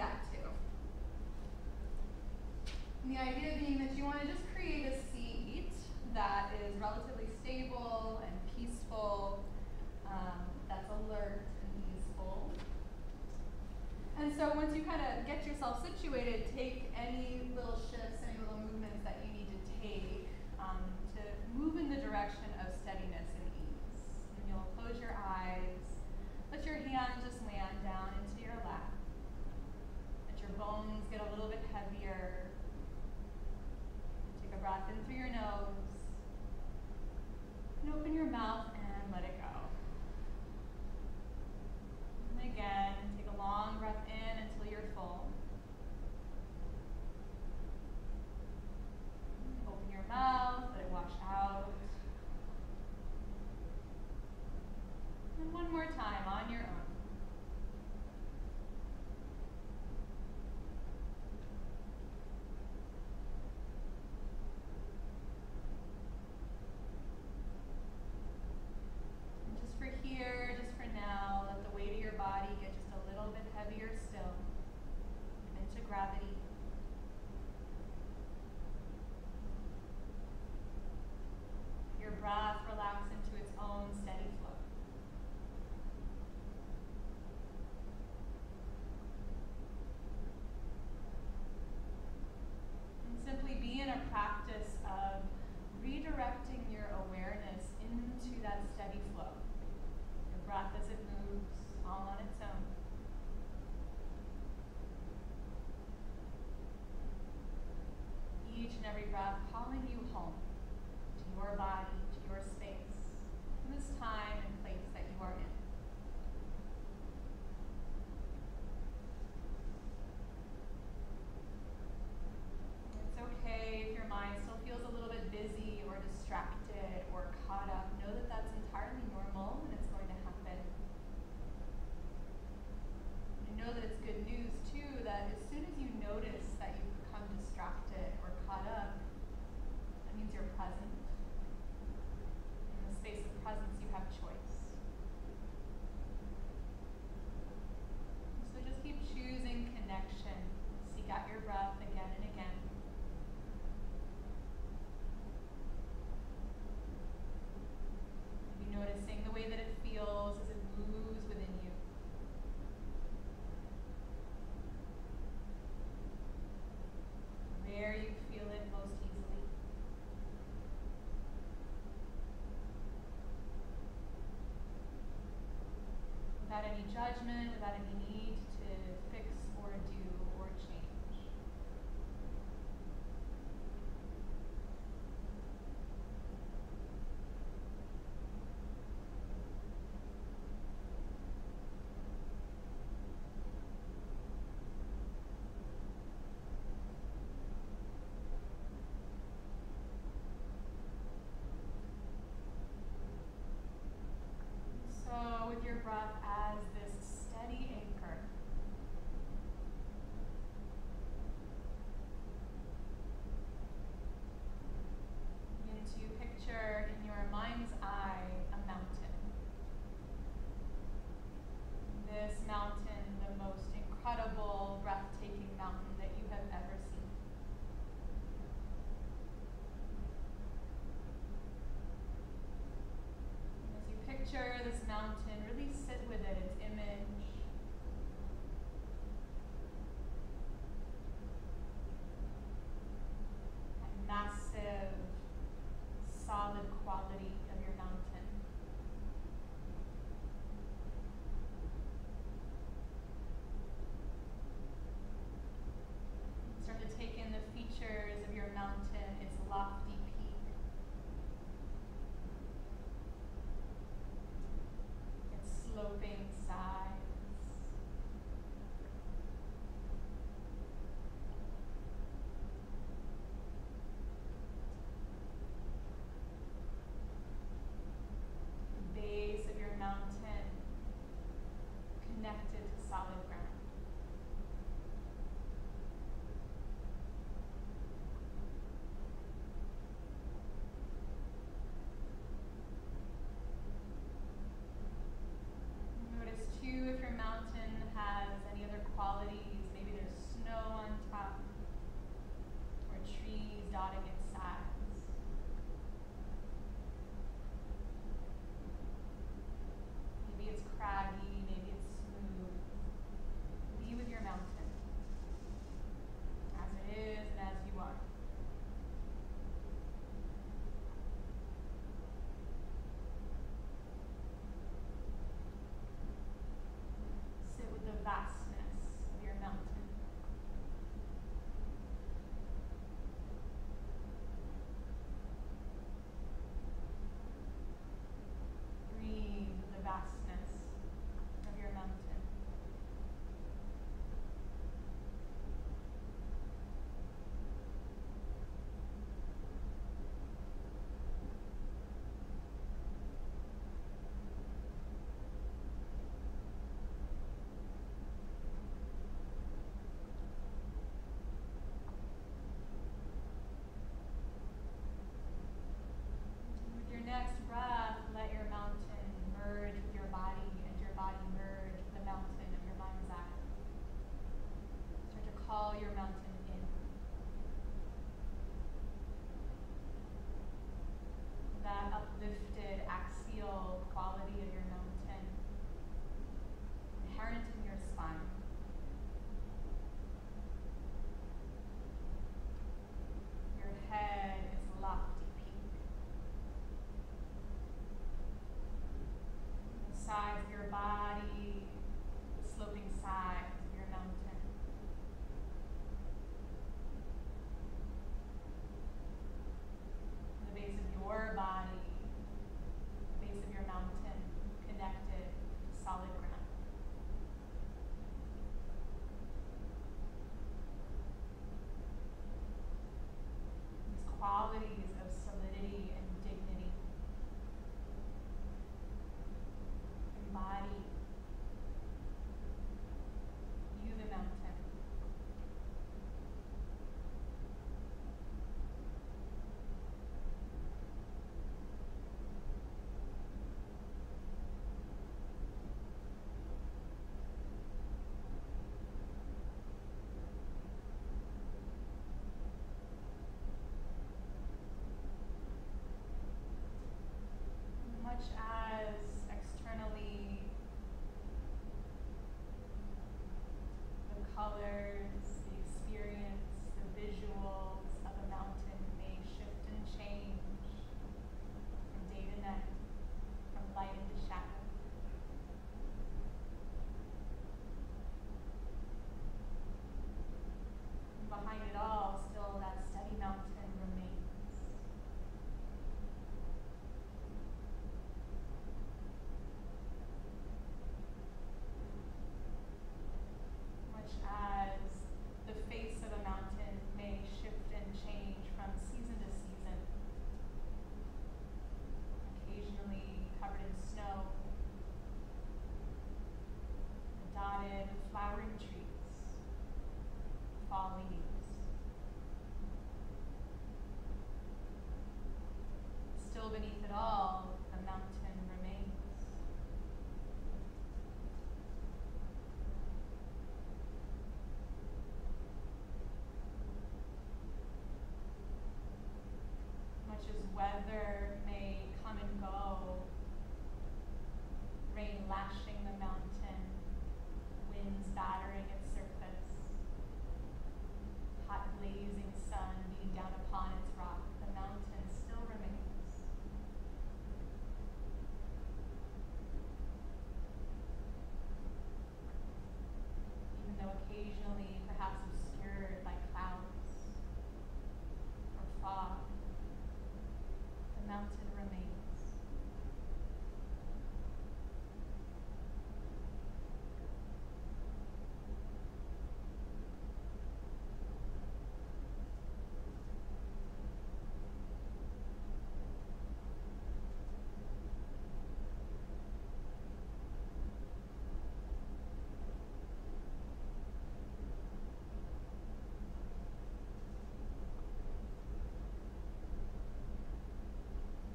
that too. And the idea being that you want to just create a seat that is relatively stable and peaceful, um, that's alert and easeful. And so once you kind of get yourself situated, take any little shifts, any little movements that you need to take um, to move in the direction nose. And open your mouth and let it go. And again, take a long breath in until you're full. Open your mouth, let it wash out. And one more time. Rob. without any judgment, without any need. fall leaves. Still beneath it all, the mountain remains. Much as weather may come and go, rain lashing the mountain, winds battering blazing sun beating down upon its rock, the mountain still remains. Even though occasionally perhaps obscured by clouds or fog, the mountain remains.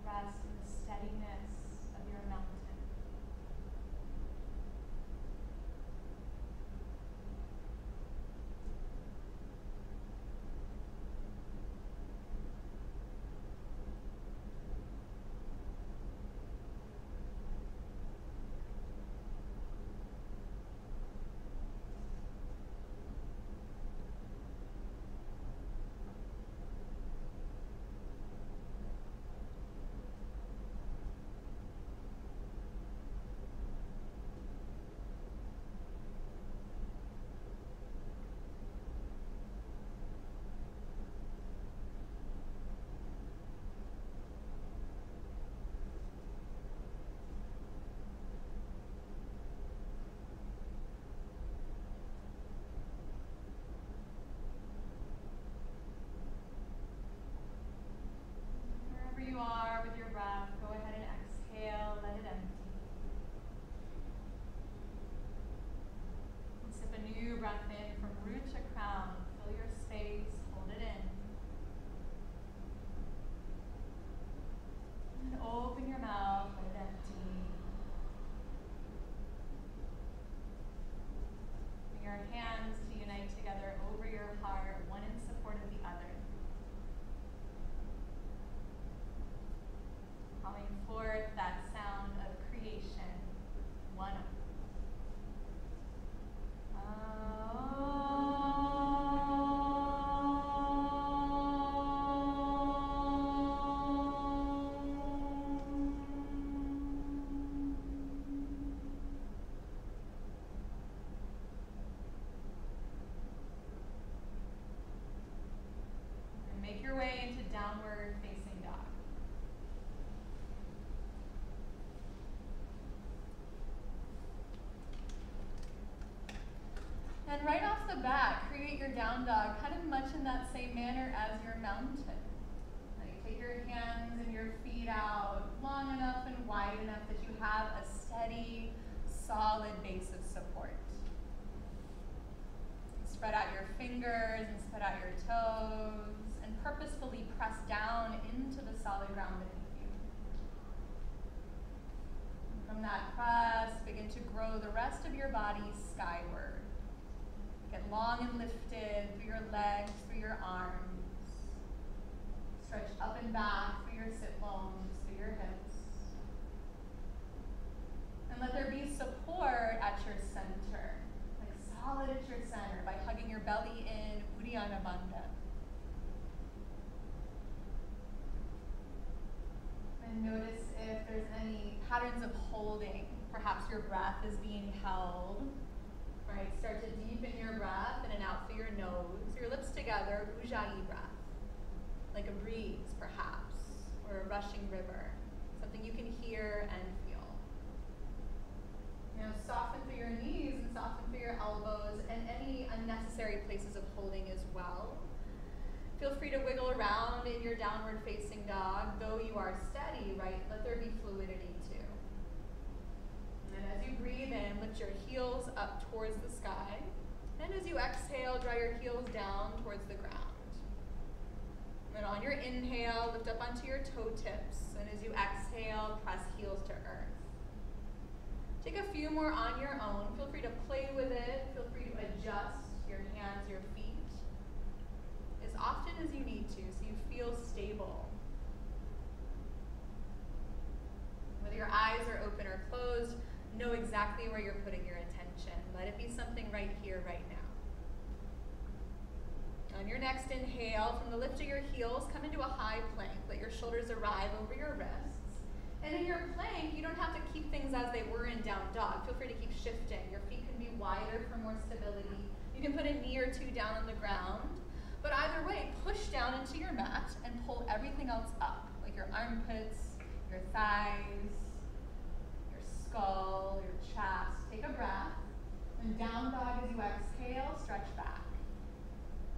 Rest in the steadiness of your mountain. Wherever you are with your breath, go ahead and exhale, let it empty. And sip a new breath in from root to crown. Fill your space, hold it in. And open your mouth, let it empty. Bring your hands to unite together over your heart, one in support of the other. calling forth that sound of creation, one. And make your way into downward facing dog. And right off the bat, create your down dog kind of much in that same manner as your mountain. Now you take your hands and your feet out long enough and wide enough that you have a steady, solid base of support. Spread out your fingers and spread out your toes purposefully press down into the solid ground beneath you. From that press, begin to grow the rest of your body skyward. Get long and lifted through your legs, through your arms. Stretch up and back through your sit bones, through your hips. And let there be support at your center, like solid at your center by hugging your belly in, Uddiyana Bandha. And notice if there's any patterns of holding. Perhaps your breath is being held. Right, start to deepen your breath in and out through your nose, your lips together, ujjayi breath, like a breeze perhaps, or a rushing river, something you can hear and feel. Know, soften through your knees and soften through your elbows and any unnecessary places of holding as well. Feel free to wiggle around in your downward facing dog, though you are steady, right? Let there be fluidity too. And as you breathe in, lift your heels up towards the sky. And as you exhale, draw your heels down towards the ground. And then on your inhale, lift up onto your toe tips. And as you exhale, press heels to earth. Take a few more on your own. Feel free to play with it. Feel free to adjust your hands, your feet as often as you need to so you feel stable. Whether your eyes are open or closed, know exactly where you're putting your attention. Let it be something right here, right now. On your next inhale, from the lift of your heels, come into a high plank. Let your shoulders arrive over your wrists. And in your plank, you don't have to keep things as they were in down dog. Feel free to keep shifting. Your feet can be wider for more stability. You can put a knee or two down on the ground. But either way, push down into your mat and pull everything else up, like your armpits, your thighs, skull, your chest. Take a breath. And down dog as you exhale, stretch back.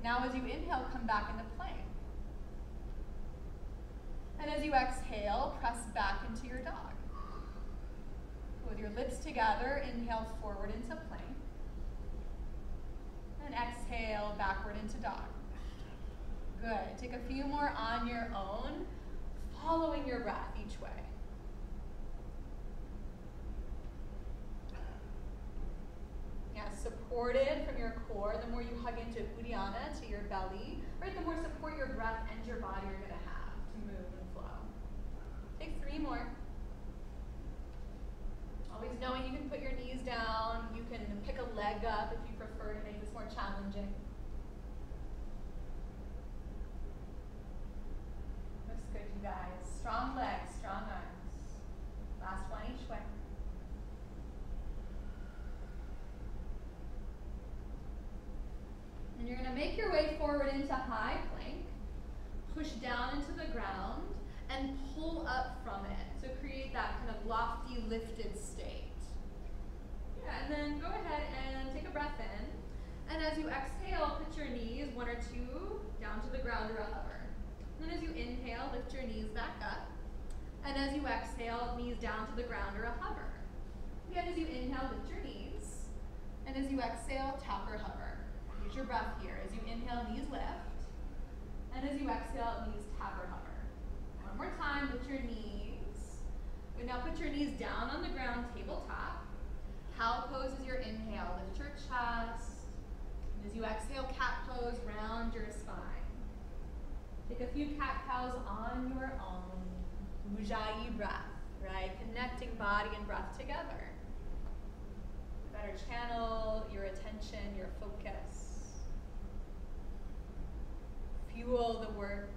Now as you inhale, come back into plank. And as you exhale, press back into your dog. With your lips together, inhale forward into plank. And exhale backward into dog. Good. Take a few more on your own, following your breath each way. Yeah, supported from your core, the more you hug into Uddiyana, to your belly, right, the more support your breath and your body are going to have to move and flow. Take three more. Always knowing you can put your knees down, you can pick a leg up if you prefer to make this more challenging. Looks good, you guys. Strong legs, strong arms. Last one each way. And you're going to make your way forward into high plank. Push down into the ground and pull up from it. So create that kind of lofty, lifted state. Yeah, and then go ahead and take a breath in. And as you exhale, put your knees, one or two, down to the ground or a hover. And then as you inhale, lift your knees back up. And as you exhale, knees down to the ground or a hover. Again, as you inhale, lift your knees. And as you exhale, tap or hover. Use your breath here. As you inhale, knees lift. And as you exhale, knees tap or hover. One more time, with your knees. And now put your knees down on the ground, tabletop. Cow pose is your inhale. Lift your chest. And as you exhale, cat pose, round your spine. Take a few cat cows on your own. Ujjayi breath, right? Connecting body and breath together. Better channel your attention, your focus. Fuel the work.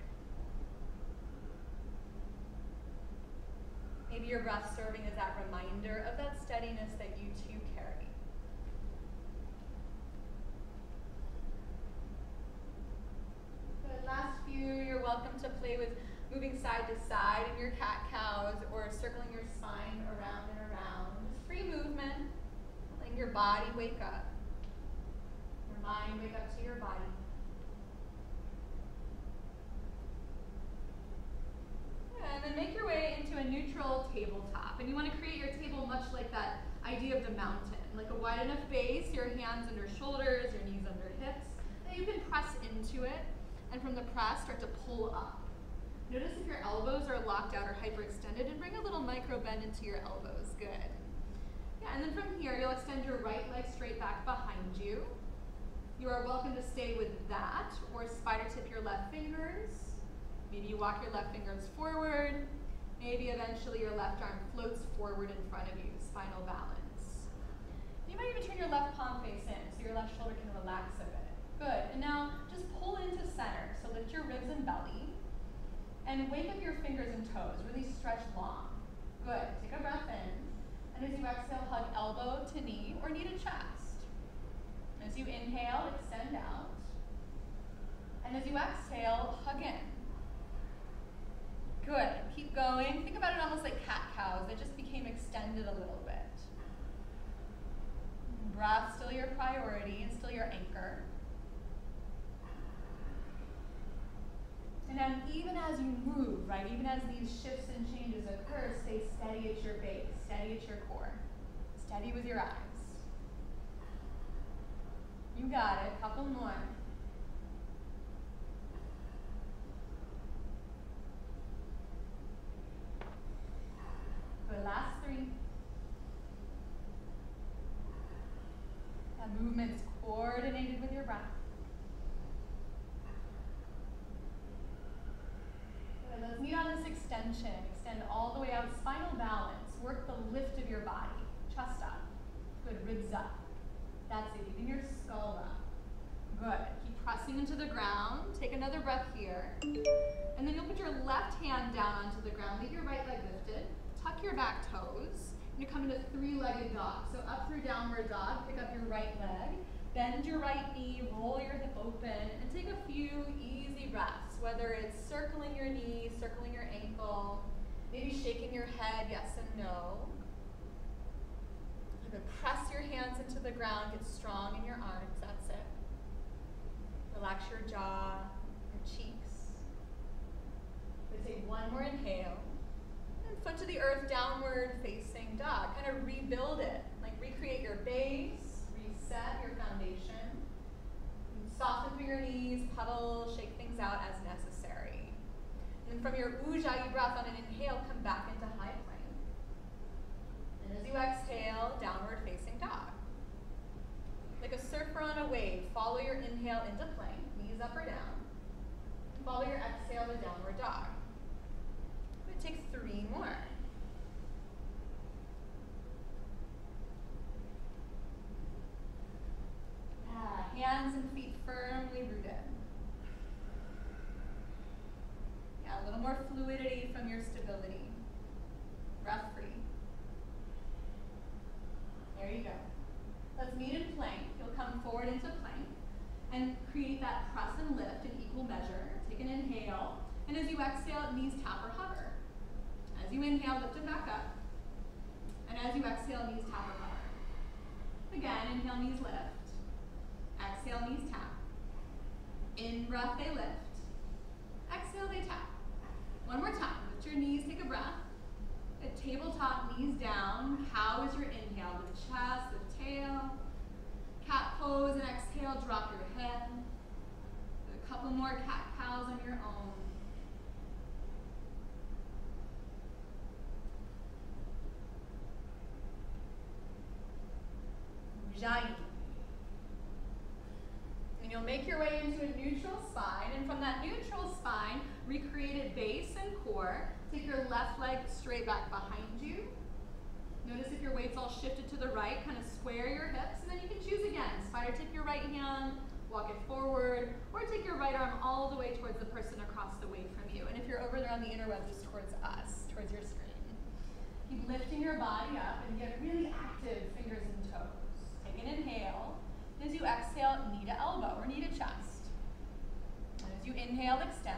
Maybe your breath serving as that reminder of that steadiness that you too carry. Good. Last few, you're welcome to play with moving side to side in your cat cows or circling your spine around and around. Free movement, letting your body wake up. Your mind wake up to your body. And then make your way into a neutral tabletop. And you want to create your table much like that idea of the mountain. Like a wide enough base, your hands under shoulders, your knees under hips, that you can press into it. And from the press, start to pull up. Notice if your elbows are locked out or hyperextended and bring a little micro bend into your elbows. Good. Yeah, and then from here, you'll extend your right leg straight back behind you. You are welcome to stay with that or spider tip your left fingers. Maybe you walk your left fingers forward. Maybe eventually your left arm floats forward in front of you, spinal balance. You might even turn your left palm face in so your left shoulder can relax a bit. Good. And now just pull into center. So lift your ribs and belly. And wake up your fingers and toes. Really stretch long. Good. Take a breath in. And as you exhale, hug elbow to knee or knee to chest. As you inhale, extend out. And as you exhale, hug in. Good. Keep going. Think about it almost like cat cows. They just became extended a little bit. Breath still your priority and still your anchor. And then even as you move, right, even as these shifts and changes occur, stay steady at your base, steady at your core, steady with your eyes. You got it. Couple more. for the last three. That movement is coordinated with your breath. Let's meet on this extension. Extend all the way out, spinal balance. Work the lift of your body. Chest up. Good, ribs up. That's it, even your skull up. Good, keep pressing into the ground. Take another breath here. And then you'll put your left hand down onto the ground. Leave your right leg lifted. Tuck your back toes. And you come into three-legged dog. So up through downward dog, pick up your right leg. Bend your right knee, roll your hip open, and take a few easy breaths, whether it's circling your knee, circling your ankle, maybe shaking your head, yes and no. Good. Press your hands into the ground, get strong in your arms, that's it. Relax your jaw, your cheeks. Good. Take one more inhale. Foot to the earth, downward facing dog. Kind of rebuild it, like recreate your base, reset your foundation. Soften through your knees, puddle, shake things out as necessary. And from your ujjayi breath on an inhale, come back into high plank. And as you exhale, downward facing dog. Like a surfer on a wave, follow your inhale into plank, knees up or down. Follow your exhale to downward dog. Take three more. Yeah, hands and feet firmly rooted. Yeah, a little more fluidity from your stability. Breath free. There you go. Let's meet in plank. You'll come forward into plank and create that press and lift in equal measure. Take an inhale. And as you exhale, knees tap or hover. As you inhale, lift it back up. And as you exhale, knees tap or. Again, inhale, knees lift. Exhale, knees tap. In breath, they lift. Exhale, they tap. One more time. Lift your knees, take a breath. At tabletop, knees down. How is your inhale? Lift chest, lift tail. Cat pose and exhale, drop your head. A couple more cat cows on your own. And you'll make your way into a neutral spine, and from that neutral spine, recreate a base and core. Take your left leg straight back behind you. Notice if your weight's all shifted to the right, kind of square your hips, and then you can choose again. Spider, take your right hand, walk it forward, or take your right arm all the way towards the person across the way from you. And if you're over there on the interwebs, just towards us, towards your screen. Keep lifting your body up and get really active fingers and toes. Take inhale. And as you exhale, knee to elbow or knee to chest. And as you inhale, extend.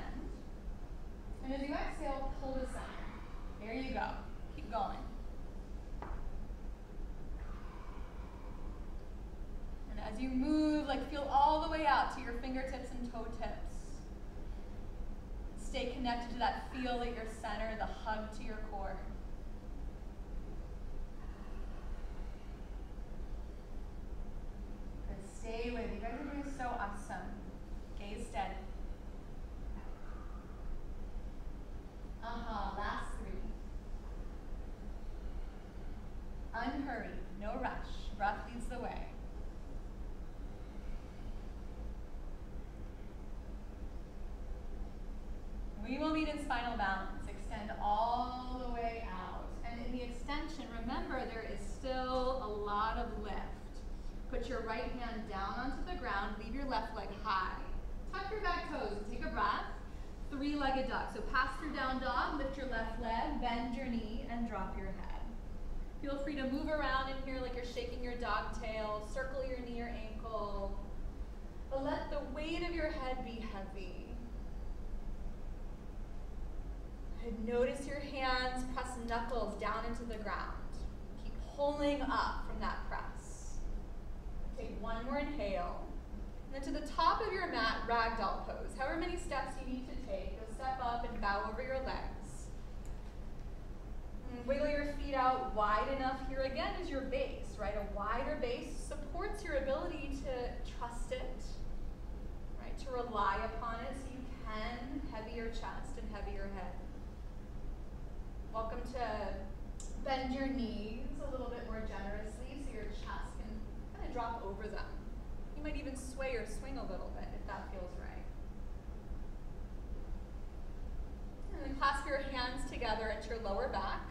And as you exhale, pull to center. There you go. Keep going. And as you move, like feel all the way out to your fingertips and toe tips. Stay connected to that feel at your center, the hug to your core. Good. Stay with. You guys are doing so awesome. Gaze steady. Uh-huh, last three. Unhurried, no rush. Breath leads the way. We will meet in spinal balance. Extend all the way out. And in the extension, remember there is still a lot of lift. Put your right hand down onto the ground. Leave your left leg high. Tuck your back toes take a breath. Three-legged dog. So pass through down dog, lift your left leg, bend your knee, and drop your head. Feel free to move around in here like you're shaking your dog tail. Circle your knee or ankle. But let the weight of your head be heavy. And notice your hands press knuckles down into the ground. Keep pulling up from that press. Take one more inhale. And then to the top of your mat, ragdoll pose. However many steps you need to take, you'll step up and bow over your legs. And wiggle your feet out wide enough. Here again is your base, right? A wider base supports your ability to trust it, right? To rely upon it so you can heavier chest and heavier head. Welcome to bend your knees a little bit more generously so your chest drop over them. You might even sway or swing a little bit if that feels right. And then clasp your hands together at your lower back,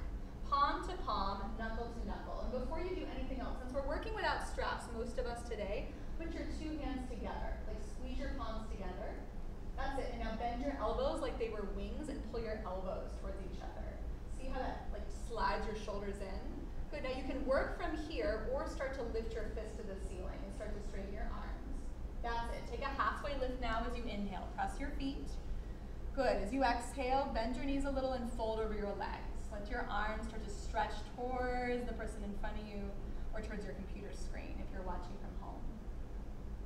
palm to palm, knuckle to knuckle. And before you do anything else, since we're working without straps, most of us today, put your two hands together, like squeeze your palms together. That's it. And now bend your elbows like they were wings and pull your elbows towards each other. See how that like slides your shoulders in? Good. Now you can work from here or start to lift your fist to the ceiling and start to straighten your arms. That's it. Take a halfway lift now as you inhale. Press your feet. Good. As you exhale, bend your knees a little and fold over your legs. Let your arms start to stretch towards the person in front of you or towards your computer screen if you're watching from home.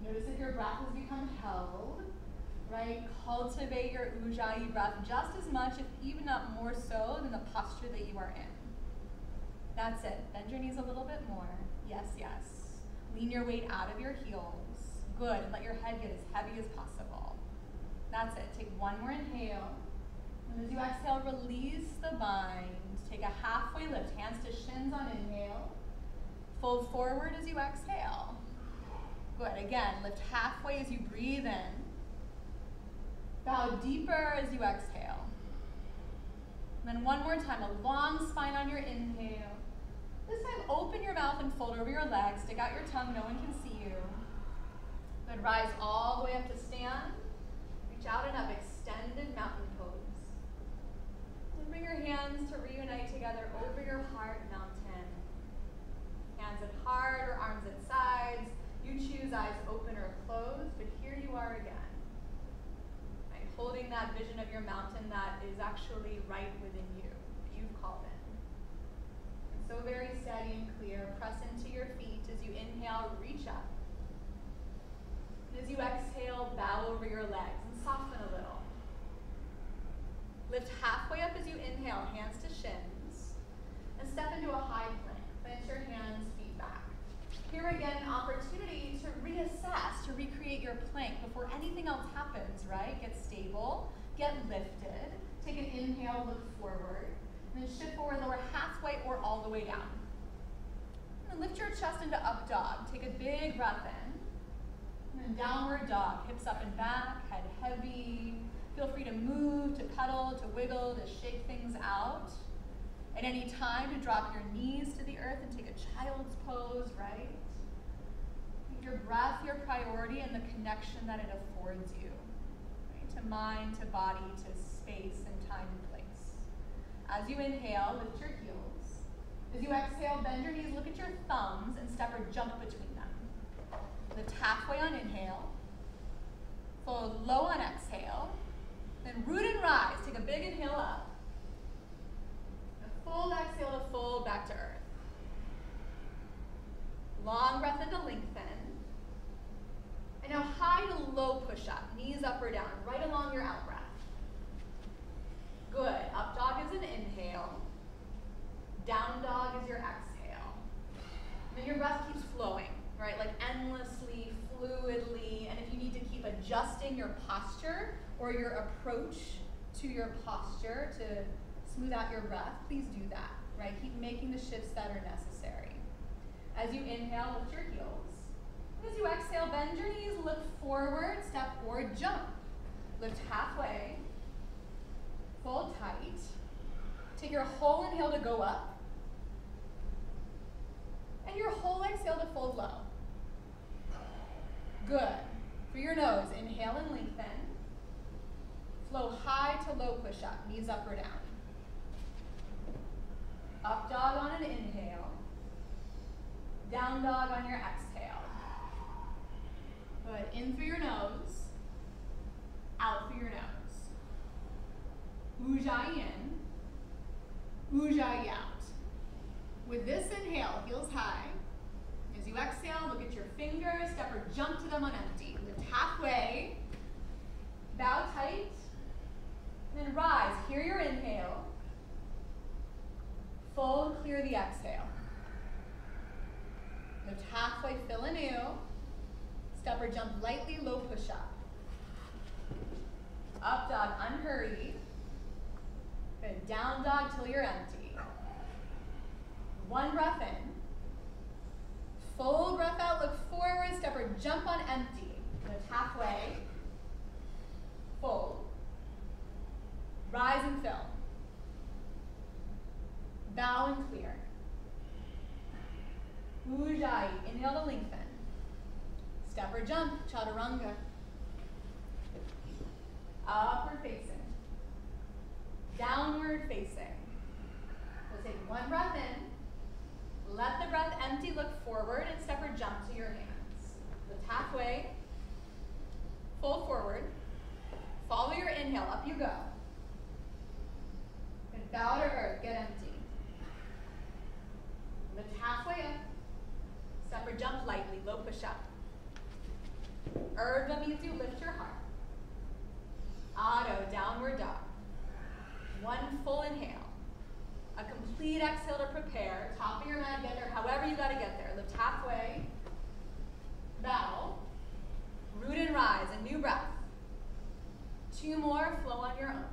Notice if your breath has become held, right? Cultivate your Ujjayi breath just as much, if even not more so, than the posture that you are in. That's it. Bend your knees a little bit more. Yes, yes. Lean your weight out of your heels. Good. And let your head get as heavy as possible. That's it. Take one more inhale. And as you exhale, release the bind. Take a halfway lift. Hands to shins on inhale. Fold forward as you exhale. Good. Again, lift halfway as you breathe in. Bow deeper as you exhale. And then one more time, a long spine on your inhale. This time, open your mouth and fold over your legs. Stick out your tongue, no one can see you. Good, rise all the way up to stand. Reach out and up, extended mountain pose. And bring your hands to reunite together over your heart mountain. Hands at heart or arms at sides. You choose eyes open or closed, but here you are again. Right, holding that vision of your mountain that is actually right within you, you've called in. And so very steady and clear. Press into your feet as you inhale, reach up. And as you exhale, bow over your legs and soften a little. Lift halfway up as you inhale, hands to shins. And step into a high plank. Plant your hands, feet back. Here again, an opportunity to reassess, to recreate your plank before anything else happens, right? Get stable, get lifted. Take an inhale, look forward. And then shift forward, lower halfway or all the way down. And lift your chest into up dog. Take a big breath in. And then downward dog, hips up and back, head heavy. Feel free to move, to pedal, to wiggle, to shake things out. At any time, to drop your knees to the earth and take a child's pose, right? Make your breath your priority and the connection that it affords you, right? To mind, to body, to space and time and place. As you inhale, lift your heels. As you exhale, bend your knees, look at your thumbs, and step or jump between them. Lift halfway on inhale. Fold low on exhale. Then root and rise. Take a big inhale up. A full exhale to fold back to earth. Long breath in to lengthen. And now high to low push up. Knees up or down, right along your out breath. Good. Up dog is an inhale. Down dog is your exhale. And your breath keeps flowing, right? Like endlessly, fluidly. And if you need to keep adjusting your posture or your approach to your posture to smooth out your breath, please do that, right? Keep making the shifts that are necessary. As you inhale, lift your heels. As you exhale, bend your knees, look forward, step or jump. Lift halfway, fold tight. Take your whole inhale to go up. And your whole exhale to fold low. Good. Through your nose, inhale and lengthen. Flow high to low push up, knees up or down. Up dog on an inhale. Down dog on your exhale. Good. In through your nose. Out through your nose. Ujjayi in. Ujjayi out. With this inhale, heels high. As you exhale, look at your fingers, step or jump to them on empty. Lift halfway. Bow tight. Then rise. Hear your inhale. Fold, clear the exhale. Lift halfway, fill anew. Step or jump lightly, low push up. Up dog, unhurried. Good. Down dog till you're empty. One breath in. Full breath out, look forward, step or jump on empty. Lift halfway. Fold. Rise and fill. Bow and clear. Ujjayi, inhale to lengthen. Step or jump, chaturanga. Upward facing. Downward facing. We'll take one breath in. Let the breath empty, look forward, and step or jump to your hands. Lift halfway. Fold forward. Follow your inhale, up you go. And bow to earth, get empty. Lift halfway up. Step or jump lightly, low push up. Urdhva means you lift your heart. Adho, downward dog. One full inhale. A complete exhale to prepare. Top of your mat, get there however you gotta get there. Lift halfway. Bow. Root and rise, a new breath. Two more, flow on your own.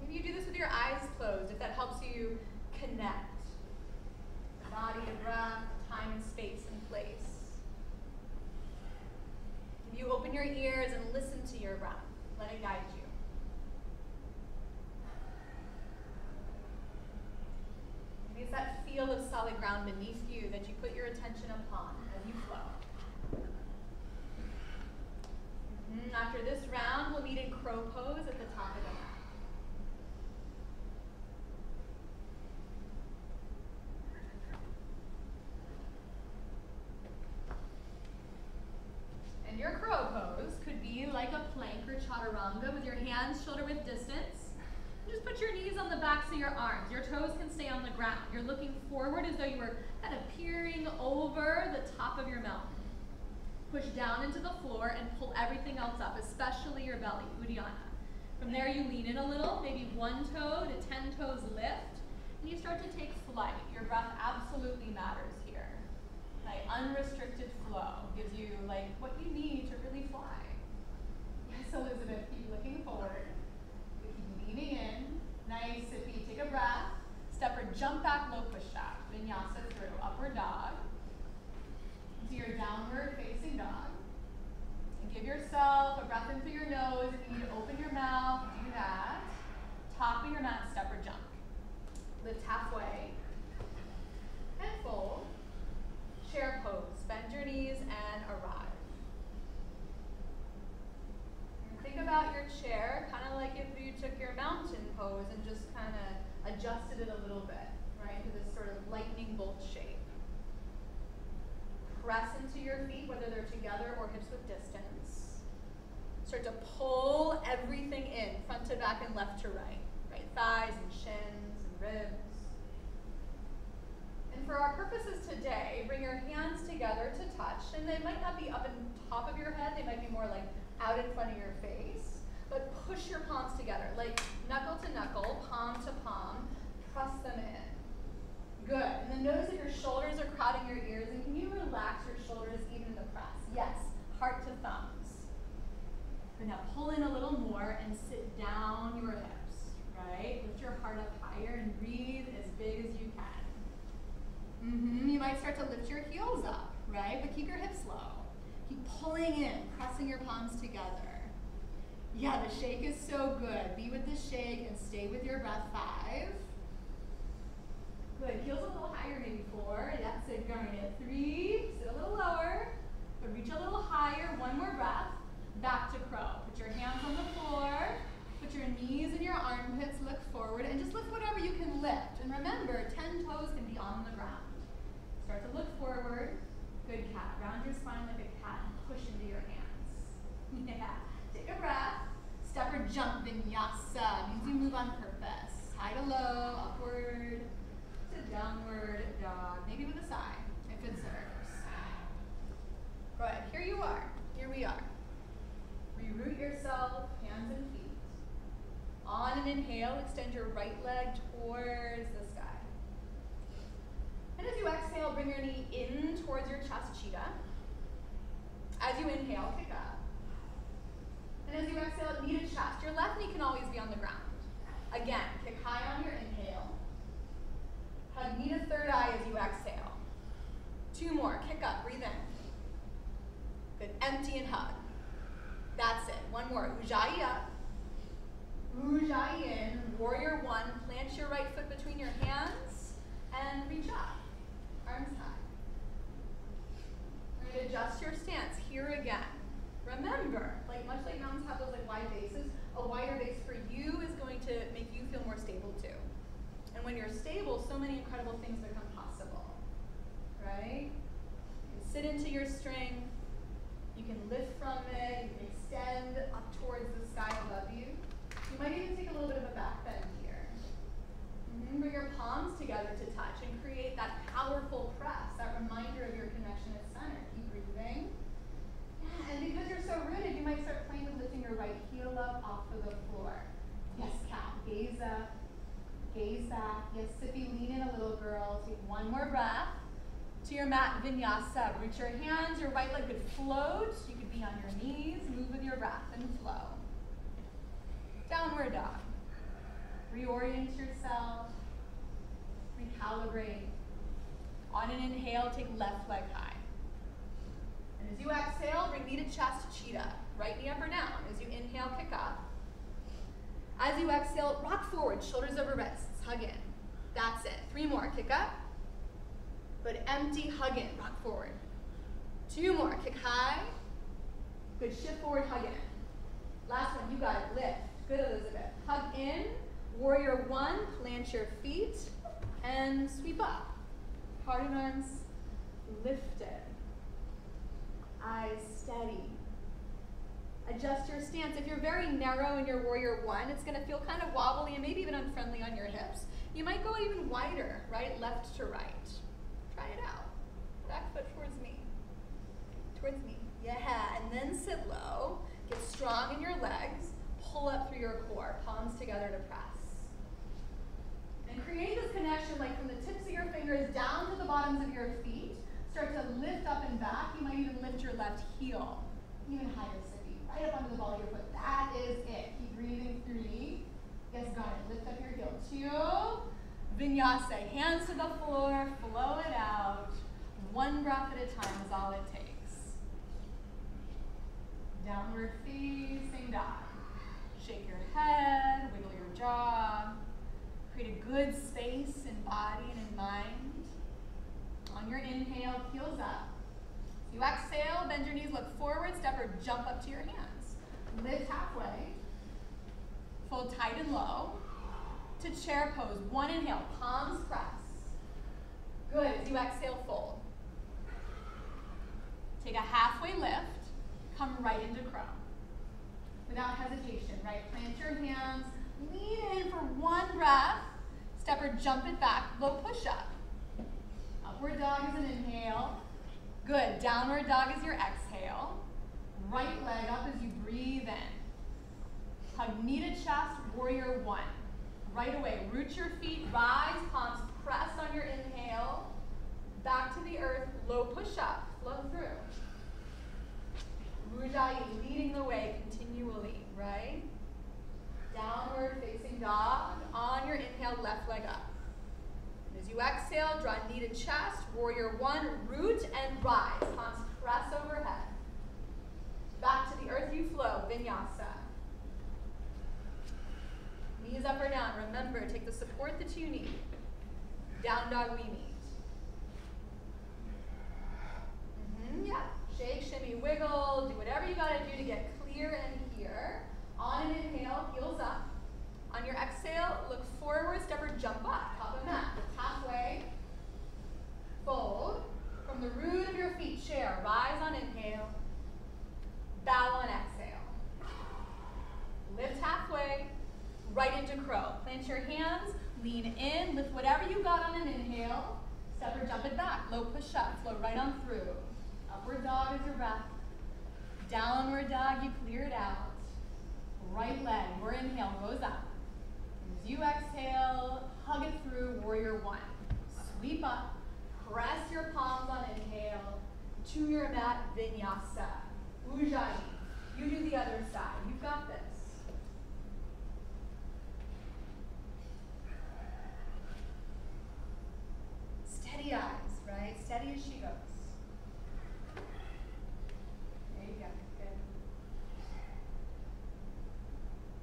Maybe you do this with your eyes closed if that helps you connect. The body, the breath, time and space and place. You open your ears and listen to your breath. Let it guide you. Maybe it's that feel of solid ground beneath you that you put your attention upon as you flow. Mhm. After this round, we'll meet in crow pose at the top of the mat. And your crow pose could be like a plank or chaturanga with your hands shoulder width distance. Put your knees on the backs of your arms. Your toes can stay on the ground. You're looking forward as though you were kind of peering over the top of your mountain. Push down into the floor and pull everything else up, especially your belly, Uddiyana. From there, you lean in a little, maybe one toe to 10 toes lift, and you start to take flight. Your breath absolutely matters here. Like unrestricted flow gives you like what you need to really fly. Yes, Elizabeth, keep looking forward. Keep leaning in. Nice, sippy. Take a breath. Step or jump back, low push up. Vinyasa through. Upward dog. To your downward facing dog. And give yourself a breath in through your nose. If you need to open your mouth, do that. Top of your mat, step or jump. Lift halfway. And fold. Chair pose. Bend your knees and arrive. Think about your chair kind of like if you took your mountain pose and just kind of adjusted it a little bit, right, to this sort of lightning bolt shape. Press into your feet, whether they're together or hips with distance. Start to pull everything in, front to back and left to right. Right thighs and shins and ribs. And for our purposes today, bring your hands together to touch, and they might not be up on top of your head, they might be more like out in front of your face. But push your palms together, like knuckle to knuckle, palm to palm, press them in. Good. And then notice if your shoulders are crowding your ears, and can you relax your shoulders even in the press? Yes, heart to thumbs. Now pull in a little more and sit down your hips, right? Lift your heart up higher and breathe as big as you can. Mm-hmm. You might start to lift your heels up, right? But keep your hips low. Keep pulling in, pressing your palms together. Yeah, the shake is so good. Be with the shake and stay with your breath. Five. Good. Heels a little higher, maybe four. That's it, Garnet. Three. Sit a little lower. But reach a little higher. One more breath. Back to crow. Put your hands on the floor. Put your knees in your armpits. Look forward and just lift whatever you can lift. And remember, 10 toes can be on the ground. Start to look forward. Good cat. Round your spine like a cat and push into your hands. Yeah. Take a breath. Step or jump vinyasa. Means you move on purpose. High to low, upward to downward dog. Maybe with a sigh, if it serves. Good. Here you are. Here we are. Reroot yourself, hands and feet. On an inhale, extend your right leg towards the sky. And as you exhale, bring your knee in towards your chest cheetah. As you inhale, kick up. And as you exhale, knee to chest. Your left knee can always be on the ground. Again, kick high on your inhale. Hug knee to third eye as you exhale. Two more. Kick up. Breathe in. Good. Empty and hug. That's it. One more. Ujjayi up. Ujjayi in. Warrior one. Plant your right foot between your hands and reach up. Arms high. We're going to adjust your stance here again. Remember, like much like mountains have those like wide bases, a wider base for you is going to make you feel more stable too. And when you're stable, so many incredible things become possible. Right? You can sit into your strength, you can lift from it, you can extend up towards the sky above you. You might even take a little bit of a back bend here. Bring your palms together to touch and create that powerful press, that reminder of your connection at center. Keep breathing. Yeah, and because you're so rooted, you might start playing with lifting your right heel up off of the floor. Yes, cat. Gaze up. Gaze back. Yes, Sippy, lean in a little girl. Take one more breath. To your mat, vinyasa. Reach your hands. Your right leg could float. You could be on your knees. Your breath and flow. Downward dog. Reorient yourself. Recalibrate. On an inhale, take left leg high. And as you exhale, bring knee to chest, cheetah. Right knee up or down. As you inhale, kick up. As you exhale, rock forward, shoulders over wrists. Hug in. That's it. Three more. Kick up. But empty, hug in. Rock forward. Two more. Kick high. Good. Shift forward, hug in. Last one. You got it. Lift. Good, Elizabeth. Hug in. Warrior one. Plant your feet and sweep up. Heart and arms lifted. Eyes steady. Adjust your stance. If you're very narrow in your warrior one, it's going to feel kind of wobbly and maybe even unfriendly on your hips. You might go even wider, right? Left to right. Try it out. Back foot towards me. Towards me. Yeah, and then sit low. Get strong in your legs. Pull up through your core. Palms together to press. And create this connection like from the tips of your fingers down to the bottoms of your feet. Start to lift up and back. You might even lift your left heel. Even higher, Sippy. Right up onto the ball of your foot. That is it. Keep breathing three. Yes, got it. Lift up your heel. Two. Vinyasa. Hands to the floor. Flow it out. One breath at a time is all it takes. Downward facing dog. Shake your head. Wiggle your jaw. Create a good space in body and in mind. On your inhale, heels up. You exhale, bend your knees, look forward, step or jump up to your hands. Lift halfway. Fold tight and low. To chair pose. One inhale, palms press. Good. As you exhale, fold. Take a halfway lift. Come right into crow. Without hesitation, right? Plant your hands. Lean in for one breath. Step or jump it back. Low push up. Upward dog is an inhale. Good. Downward dog is your exhale. Right leg up as you breathe in. Hug knee to chest, warrior one. Right away, root your feet, rise, palms pressed on your inhale. Back to the earth, low push up, flow through. Ujjayi leading the way continually, right? Downward facing dog. On your inhale, left leg up. As you exhale, draw knee to chest, warrior one, root and rise. Palms press overhead. Back to the earth you flow, vinyasa. Knees up or down. Remember, take the support that you need. Down dog we meet. Mm-hmm, yeah. Shake, shimmy, wiggle. Do whatever you gotta do to get clear and here. On an inhale, heels up. On your exhale, look forward, step or jump up. Top of mat. Halfway. Fold. From the root of your feet, chair. Rise on inhale. Bow on exhale. Lift halfway. Right into crow. Plant your hands. Lean in. Lift whatever you got on an inhale. Step or jump it back. Low push up. Flow right on through. Upward dog is your breath. Downward dog, you clear it out. Right leg, your inhale goes up. As you exhale, hug it through, warrior one. Sweep up, press your palms on inhale to your mat, vinyasa. Ujjayi. You do the other side. You've got this. Steady eyes, right? Steady as she goes. There you go. Good.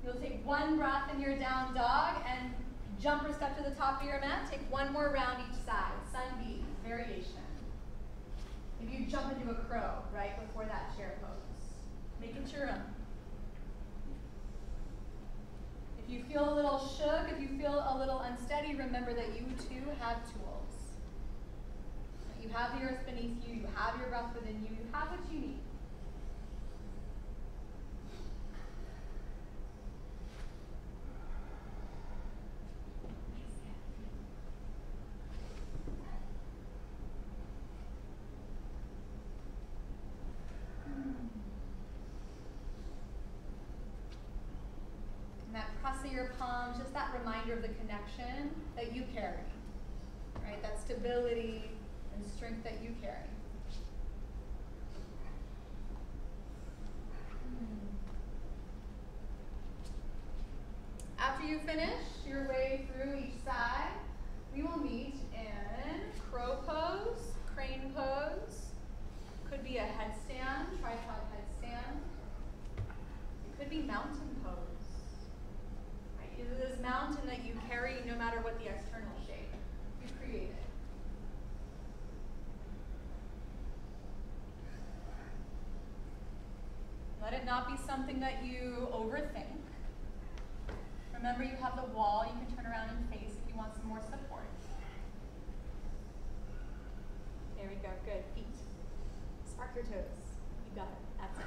You'll take one breath in your down dog and jump or step to the top of your mat. Take one more round each side. Sun B, variation. If you jump into a crow right before that chair pose, make it your own. If you feel a little shook, if you feel a little unsteady, remember that you too have tools. You have the earth beneath you, you have your breath within you, you have what you need. And that press of palms, just that reminder of the connection that you carry. Right? That stability and strength that you carry. After you finish your way through each side, we will meet in crow pose, crane pose. Could be a headstand, tripod headstand. It could be mountain pose. Right? It is this mountain that you carry no matter what the external shape you created. Let it not be something that you overthink. Remember, you have the wall you can turn around and face if you want some more support. There we go. Good. Feet. Spark your toes. You got it. It.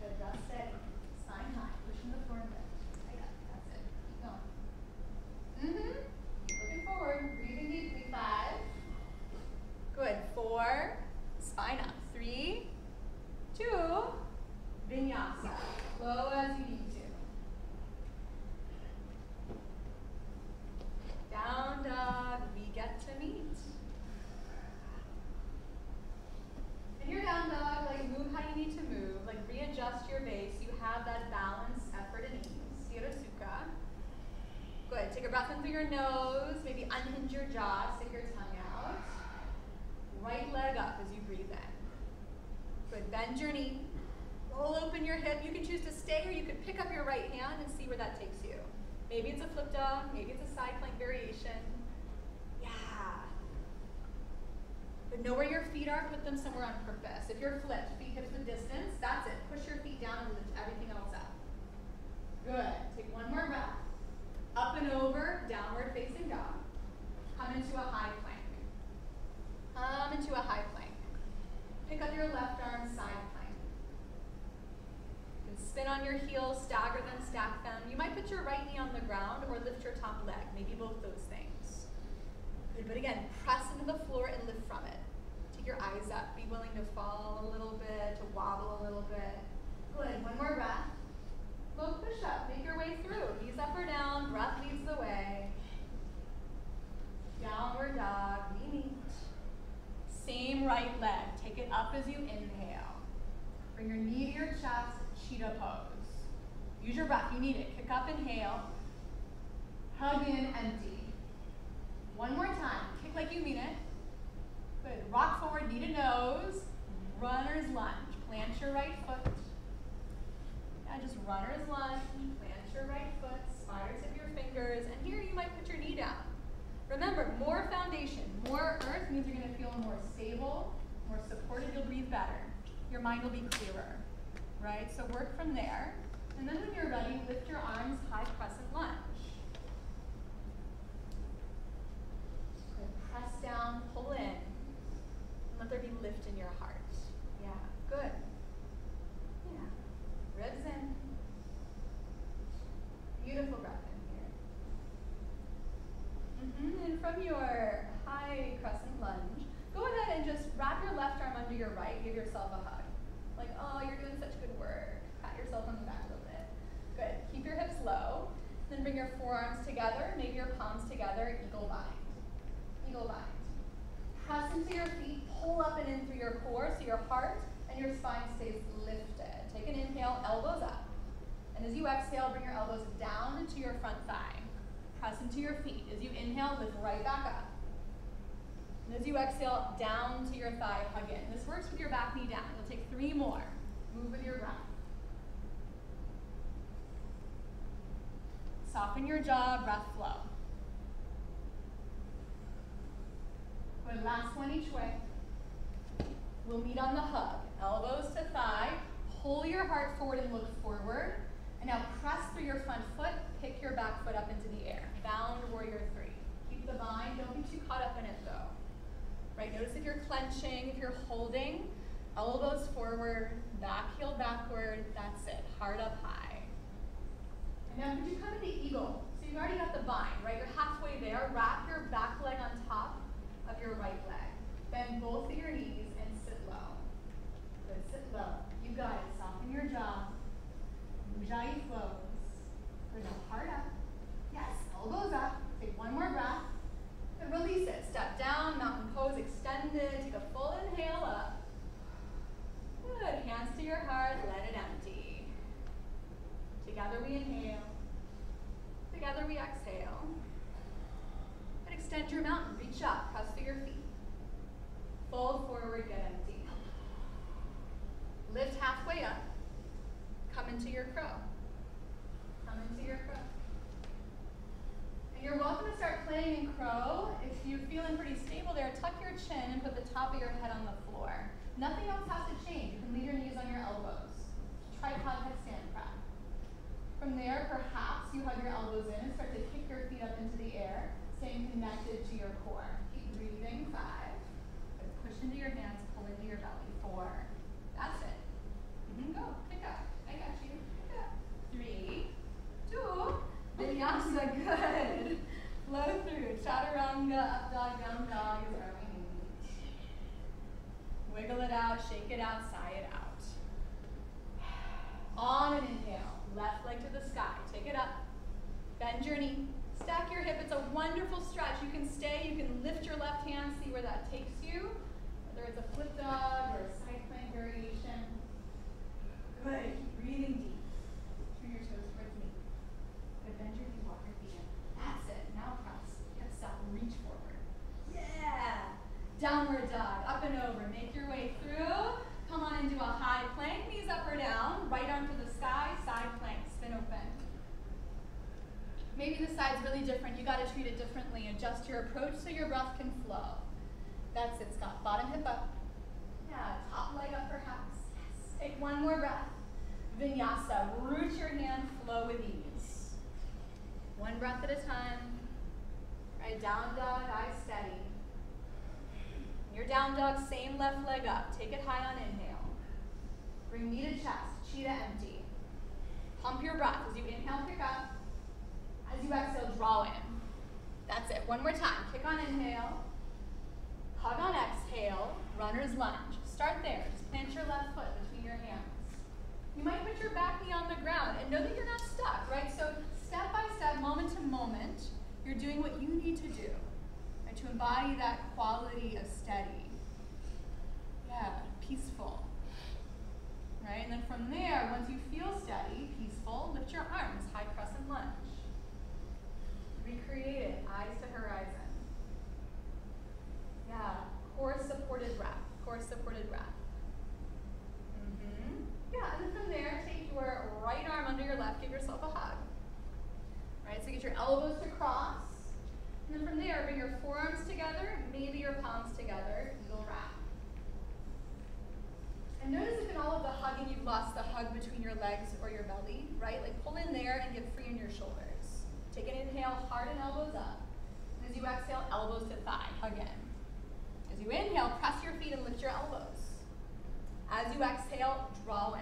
Good. Just steady. Spine high. Pushing the floor a bit. Right up. That's it. Keep going. Mm-hmm. Looking forward. Breathing deeply. Five. Good. Four. Spine up. Three. Two. Vinyasa. Slow as you need to. Down dog, we get to meet. In your down dog, like move how you need to move, like readjust your base. You have that balance, effort, and ease. Sthira Sukha. Good. Take a breath in through your nose. Maybe unhinge your jaw. Stick your tongue out. Right leg up as you breathe in. Good. Bend your knee. Roll open your hip. You can choose to stay or you can pick up your right hand and see where that takes you. Maybe it's a Maybe it's a side plank variation. Yeah. But know where your feet are. Put them somewhere on purpose. If you're flipped, feet hips the distance, that's it. Push your feet down and lift everything else up. Good. Take one more breath. Up and over, downward facing dog. Come into a high plank. Come into a high plank. Pick up your left arm, side plank. You can spin on your heels, stagger them, stack them. You might put your right knee on the ground or lift your top leg, maybe both those things. Good, but again, press into the floor and lift from it. Take your eyes up. Be willing to fall a little bit, to wobble a little bit. Good, one more breath. Low push up, make your way through. Knees up or down, breath leads the way. Downward dog, we meet. Same right leg, take it up as you inhale. Bring your knee to your chest, cheetah pose. Use your breath, you need it. Kick up, inhale. Hug in, empty. One more time, kick like you mean it. Good, rock forward, knee to nose. Runner's lunge, plant your right foot. Yeah, just runner's lunge, plant your right foot, spider tip your fingers, and here you might put your knee down. Remember, more foundation, more earth means you're going to feel more stable, more supported, you'll breathe better. Your mind will be clearer, right? So work from there. And then when you're ready, lift your arms, high crescent lunge. Good. Press down, pull in, and let there be lift in your heart. Yeah, good. Yeah, ribs in. Beautiful breath in here. Mm-hmm. And from your high crescent lunge, go ahead and just wrap your left arm under your right, give yourself a hug. Like, oh, you're doing such good work. Pat yourself on the back a little bit. Good, keep your hips low. Then bring your forearms together, maybe your palms together, eagle bind. Eagle bind. Press into your feet, pull up and in through your core so your heart and your spine stays lifted. Take an inhale, elbows up. And as you exhale, bring your elbows down into your front thigh. Press into your feet. As you inhale, lift right back up. And as you exhale, down to your thigh, hug in. This works with your back knee down. You'll take three more. Move with your breath. Soften your jaw, breath flow. Good, last one each way. We'll meet on the hug. Elbows to thigh. Pull your heart forward and look forward. And now press through your front foot. Pick your back foot up into the air. Bound warrior three. Keep the bind. Don't be too caught up in it though. Right? Notice if you're clenching, if you're holding. Elbows forward, back heel backward. That's it. Heart up high. And now could you come into eagle? So you've already got the bind, right? You're halfway there. Wrap your back leg on top of your right leg. Bend both of your knees and sit low. Good, sit low. You got it. Soften your jaw. Ujjayi flows. Now heart up. Yes, elbows up. Take one more breath. And release it. Step down, mountain pose extended. Take a full inhale up. Good, hands to your heart, let it empty. Together we inhale. Together we exhale. And extend your mountain. Reach up, press through your feet. Fold forward, get empty. Lift halfway up. Come into your crow. Come into your crow. You're welcome to start playing in crow. If you're feeling pretty stable there, tuck your chin and put the top of your head on the floor. Nothing else has to change. You can leave your knees on your elbows. Tripod headstand prep. From there, perhaps you hug your elbows in and start to kick your feet up into the air, staying connected to your core. Keep breathing. Five. Push into your hands, pull into your belly. Four. That's it. You can go. Pick up. I got you. Pick up. Three. Two. Vinyasa. Good. Flow through. Chaturanga, up dog, down dog. Wiggle it out, shake it out, sigh it out. On an inhale, left leg to the sky. Take it up. Bend your knee. Stack your hip. It's a wonderful stretch. You can stay. You can lift your left hand, see where that takes you. Whether it's a flip dog or a side plank variation. Good. Breathing deep. Turn your toes towards me. Good. Bend your knee, walk your feet in. That's it. Now press. Hips up. Reach forward. Yeah. Downward dog. Up and over. Make your way through. Come on into a high plank. Knees up or down. Right arm to the sky. Side plank. Spin open. Maybe the side's really different. You got to treat it differently. Adjust your approach so your breath can flow. That's it, Scott. Bottom hip up. Yeah, top leg up perhaps. Yes. Take one more breath. Vinyasa. Root your hand, flow with ease. One breath at a time. Right, down dog, eyes steady. Your down dog, same left leg up. Take it high on inhale. Bring knee to chest, cheetah empty. Pump your breath. As you inhale, pick up. As you exhale, draw in. That's it. One more time. Kick on inhale. Hug on exhale. Runner's lunge. Start there. Just plant your left foot between your hands. You might put your back knee on the ground and know that you're not stuck, right? So step by step, moment to moment, you're doing what you need to do to embody that quality of steady. Yeah, peaceful. Right? And then from there, once you feel steady, peaceful, lift your arms, high crescent lunge. Recreate it, eyes to horizon. Yeah, core supported breath, core supported breath. Mm-hmm. Yeah, and then from there, take your right arm under your left, give yourself a hug. Right, so get your elbows to cross. And then from there, bring your forearms together, maybe your palms together, eagle wrap. And notice if in all of the hugging you've lost the hug between your legs or your belly, right? Like pull in there and get free in your shoulders. Take an inhale, heart and elbows up. And as you exhale, elbows to thigh, again. As you inhale, press your feet and lift your elbows. As you exhale, draw in.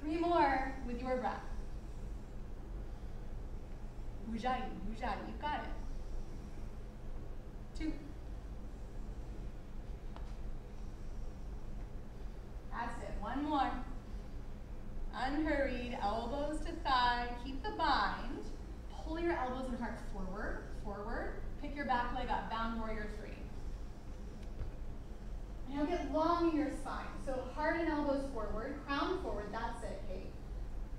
Three more with your breath. Ujjayi, Ujjayi, you got it. Two. That's it, one more. Unhurried, elbows to thigh, keep the bind. Pull your elbows and heart forward, forward. Pick your back leg up, bound warrior three. Now get long in your spine. So heart and elbows forward, crown forward, that's it, Kate.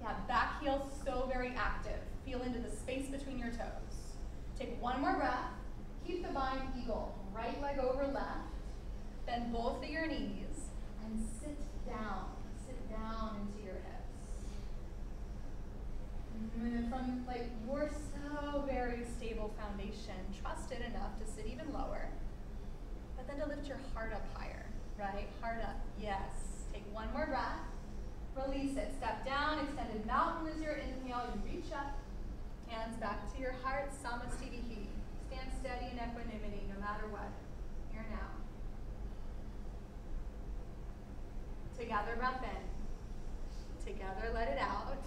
Yeah, back heel so very active. Feel into the space between your toes. Take one more breath. Keep the bind eagle. Right leg over left. Bend both of your knees and sit down. Sit down into your hips. And then from like your so very stable foundation, trust it enough to sit even lower. But then to lift your heart up higher, right? Heart up. Yes. Take one more breath. Release it. Step down, extended mountain is your inhale. You reach up. Hands back to your heart. Samasthiti. Stand steady in equanimity no matter what. Here now. Together, breath in. Together, let it out.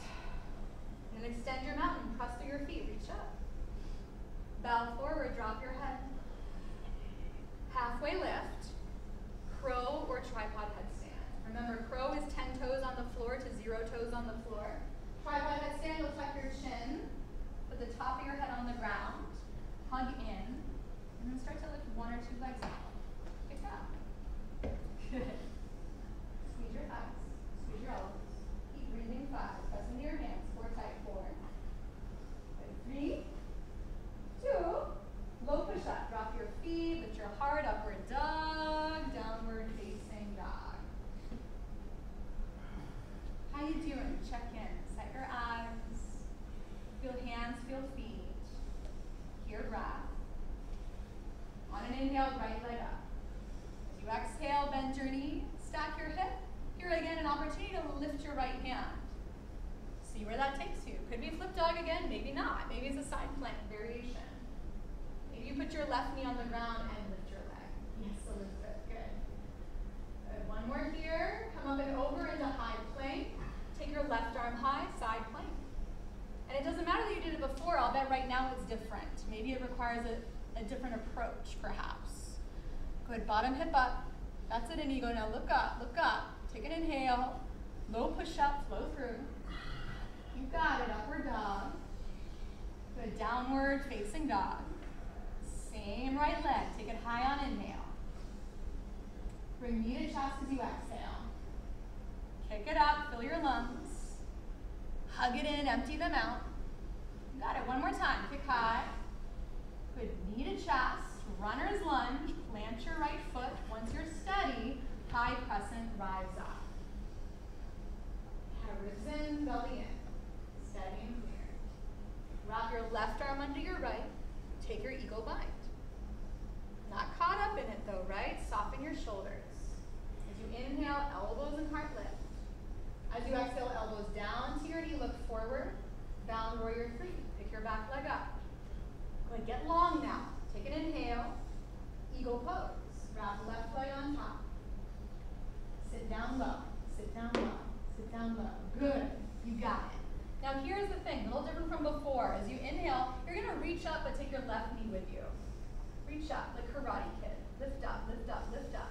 And extend your mountain. Press through your feet. Reach up. Bow forward. Drop your head. Halfway lift. Crow or tripod headstand. Remember, crow is 10 toes on the floor to zero toes on the floor. Tripod headstand, you'll tuck your chin. Put the top of your head on the ground. Hug in. And then start to lift one or two legs out. Pick up. Good. Squeeze your thighs. Squeeze your elbows. Keep breathing five. Press into your hands. Four tight. Four. Good. Three. Two. Low push up. Drop your feet. Lift your heart. Upward dog. Downward facing dog. How you doing? Check in. Set your eyes. Feel hands. Feel feet. Hear breath. On an inhale, right leg up. As you exhale, bend your knee. Stack your hip. Here again, an opportunity to lift your right hand. See where that takes you. Could be flip dog again, maybe not. Maybe it's a side plank variation. Maybe you put your left knee on the ground and lift your leg. Yes, a little bit. Good. Good. One more here. Come up and over into high plank. Take your left arm high, side plank. And it doesn't matter that you did it before, I'll bet right now it's different. Maybe it requires a, a different approach, perhaps. Good. Bottom hip up. That's it, Inigo. Now look up, look up. Take an inhale. Low push up, flow through. You got it. Upward dog. Good. Downward facing dog. Same right leg. Take it high on inhale. Bring knee to chest as you exhale. Kick it up. Fill your lungs. Hug it in. Empty them out. Got it. One more time. Kick high. Good. Knee to chest. Runner's lunge. Plant your right foot. Once you're steady, high crescent rise up. Ribs in, belly in. Steady and clear. Wrap your left arm under your right. Take your eagle bind. Not caught up in it though, right? Soften your shoulders. As you inhale, elbows and heart lift. As you exhale, elbows down to your knee, look forward. Down warrior three. Pick your back leg up. Good. Get long now. Take an inhale. Eagle pose. Wrap left leg on top. Sit down low. Sit down low. Sit down low. Good. You got it. Now here's the thing, a little different from before. As you inhale, you're gonna reach up but take your left knee with you. Reach up, like Karate Kid. Lift up, lift up, lift up.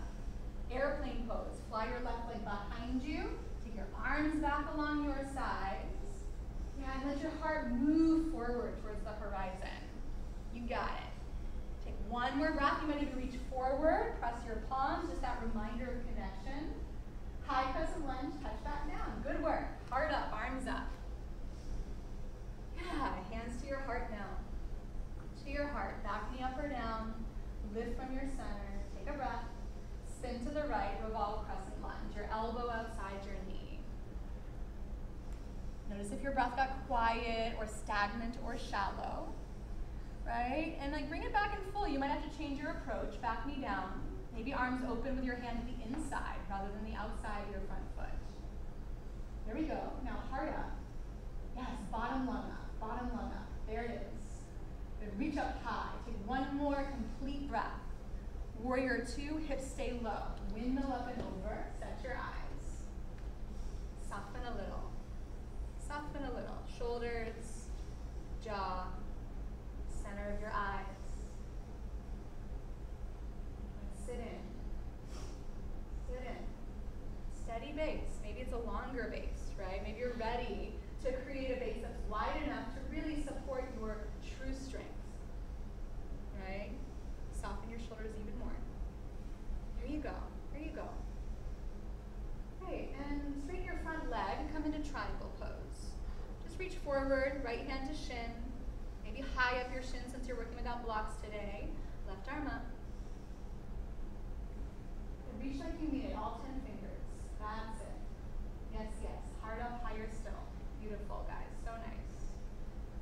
Airplane pose. Fly your left leg behind you. Take your arms back along your sides. Yeah, and let your heart move forward towards the horizon. You got it. One more breath. You might even reach forward. Press your palms, just that reminder of connection. High crescent lunge, touch back down. Good work. Heart up, arms up. Yeah, hands to your heart now. To your heart. Back knee up or down. Lift from your center. Take a breath. Spin to the right, revolve crescent lunge. Your elbow outside your knee. Notice if your breath got quiet or stagnant or shallow. Right? And like bring it back in full. You might have to change your approach. Back knee down. Maybe arms open with your hand to the inside rather than the outside of your front foot. There we go. Now heart up. Yes, bottom lung up. Bottom lung up. There it is. Good. Reach up high. Take one more complete breath. Warrior two, hips stay low. Windmill up and over. Set your eyes. Soften a little. Soften a little. Shoulders, jaw, center of your eyes. Sit in. Sit in. Steady base. Maybe it's a longer base, right? Maybe you're ready to create a base that's wide enough to really support your true strength. Right? Soften your shoulders even more. There you go. There you go. Great. And straighten your front leg and come into triangle pose. Just reach forward, right hand to shin. Maybe high up your shin since you're working without blocks today. Left arm up. And reach like you mean it, all 10 fingers. That's it. Yes, yes. Heart up, higher still. Beautiful, guys. So nice.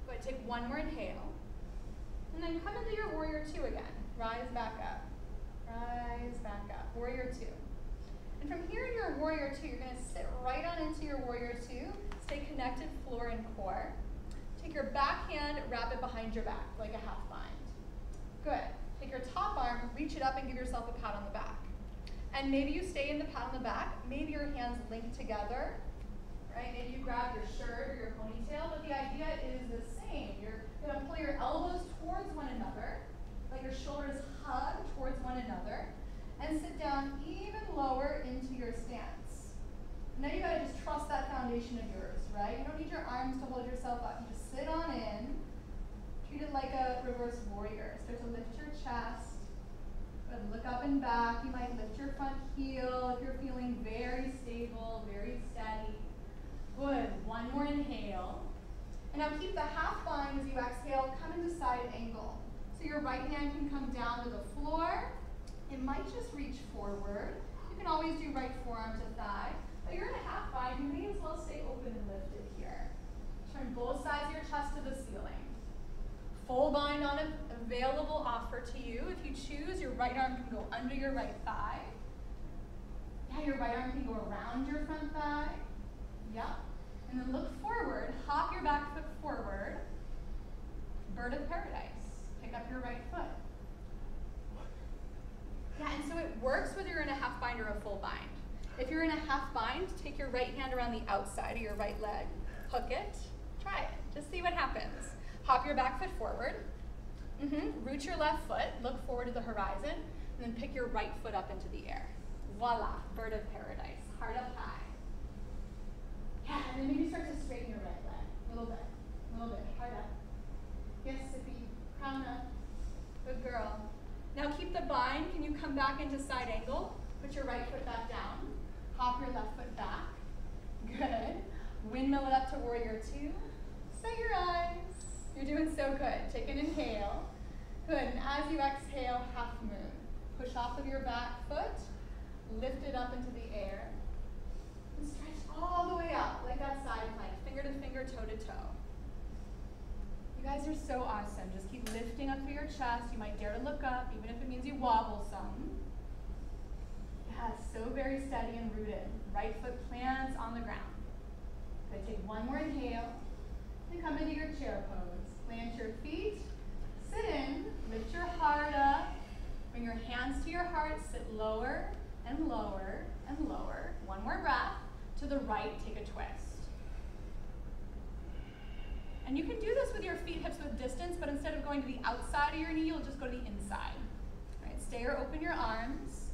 Go ahead, take one more inhale. And then come into your warrior two again. Rise back up. Rise back up. Warrior two. And from here in your warrior two, you're going to sit right on into your warrior two. Stay connected, floor and core. Take your back hand, wrap it behind your back like a half bind. Good. Take your top arm, reach it up, and give yourself a pat on the back. And maybe you stay in the pat on the back. Maybe your hands link together, right? Maybe you grab your shirt or your ponytail, but the idea is the same. You're going to pull your elbows towards one another, let your shoulders hug towards one another, and sit down even lower into your stance. Now you gotta just trust that foundation of yours, right? You don't need your arms to hold yourself up. You just sit on in. Treat it like a reverse warrior. Start to lift your chest. Look up and back. You might lift your front heel if you're feeling very stable, very steady. Good. One more inhale. And now keep the half bind as you exhale. Come into side angle. So your right hand can come down to the floor. It might just reach forward. You can always do right forearm to thigh. But you're in a half bind. You may as well stay open and lifted here. Turn both sides of your chest to the ceiling. Full bind on available offer to you. If you choose, your right arm can go under your right thigh. Yeah, your right arm can go around your front thigh. Yep. And then look forward. Hop your back foot forward. Bird of paradise. Pick up your right foot. Yeah, and so it works whether you're in a half bind or a full bind. If you're in a half bind, take your right hand around the outside of your right leg, hook it, try it, just see what happens. Hop your back foot forward, mm-hmm. root your left foot, look forward to the horizon, and then pick your right foot up into the air. Voila, bird of paradise, heart up high. Yeah, and then maybe start to straighten your right leg, a little bit, a little bit, heart up. Yes, Sippy, crown up, good girl. Now keep the bind. Can you come back into side angle? Put your right foot back down. Hop your left foot back. Good. Windmill it up to warrior two. Set your eyes. You're doing so good. Take an inhale. Good. And as you exhale, half moon. Push off of your back foot. Lift it up into the air. All the way up like that side plank. Finger to finger, toe to toe. You guys are so awesome. Just keep lifting up through your chest. You might dare to look up, even if it means you wobble some. Yeah, so very steady and rooted. Right foot plants on the ground. Good. Take one more inhale. And come into your chair pose. Plant your feet. Sit in. Lift your heart up. Bring your hands to your heart. Sit lower and lower and lower. One more breath. To the right, take a twist. And you can do this with your feet hips with distance, but instead of going to the outside of your knee, you'll just go to the inside. Right? Stay or open your arms.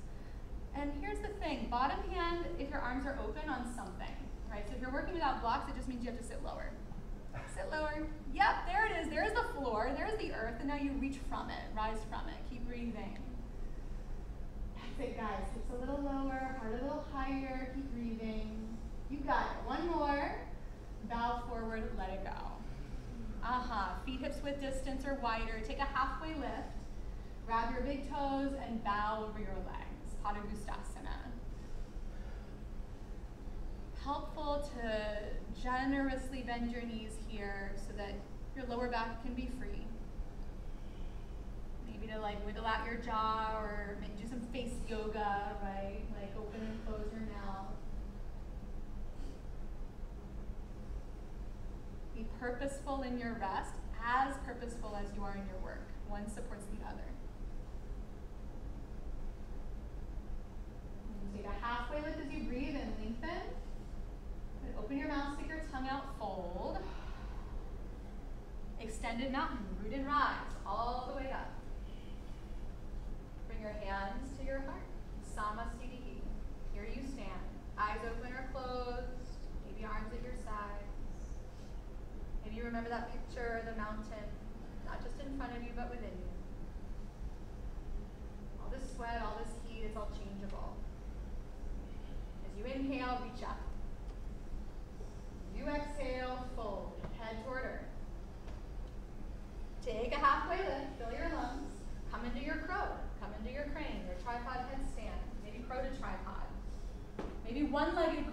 And here's the thing, bottom hand, if your arms are open on something, right? So if you're working without blocks, it just means you have to sit lower. Sit lower. Yep, there it is. There's the floor, there's the earth, and now you reach from it, rise from it. Keep breathing. That's it, guys. Hips a little lower, heart a little higher. Keep breathing. You got it. One more. Bow forward, let it go. Uh-huh. Feet hips width distance or wider. Take a halfway lift. Grab your big toes and bow over your legs. Padangusthasana. Helpful to generously bend your knees here so that your lower back can be free. Maybe to like wiggle out your jaw or do some face yoga, right? Like open and close your mouth. Be purposeful in your rest, as purposeful as you are in your work. One supports the other. Take a halfway lift as you breathe and lengthen. And open your mouth, stick your tongue out, fold. Extended mountain, root and rise, all the way up. Bring your hands Remember that picture, the mountain, not just in front of you, but within you. All this sweat, all this heat, it's all changeable. As you inhale, reach up. You exhale, fold, head toward earth. Take a halfway lift, fill your lungs. Come into your crow, come into your crane, your tripod headstand, maybe crow to tripod. Maybe one-legged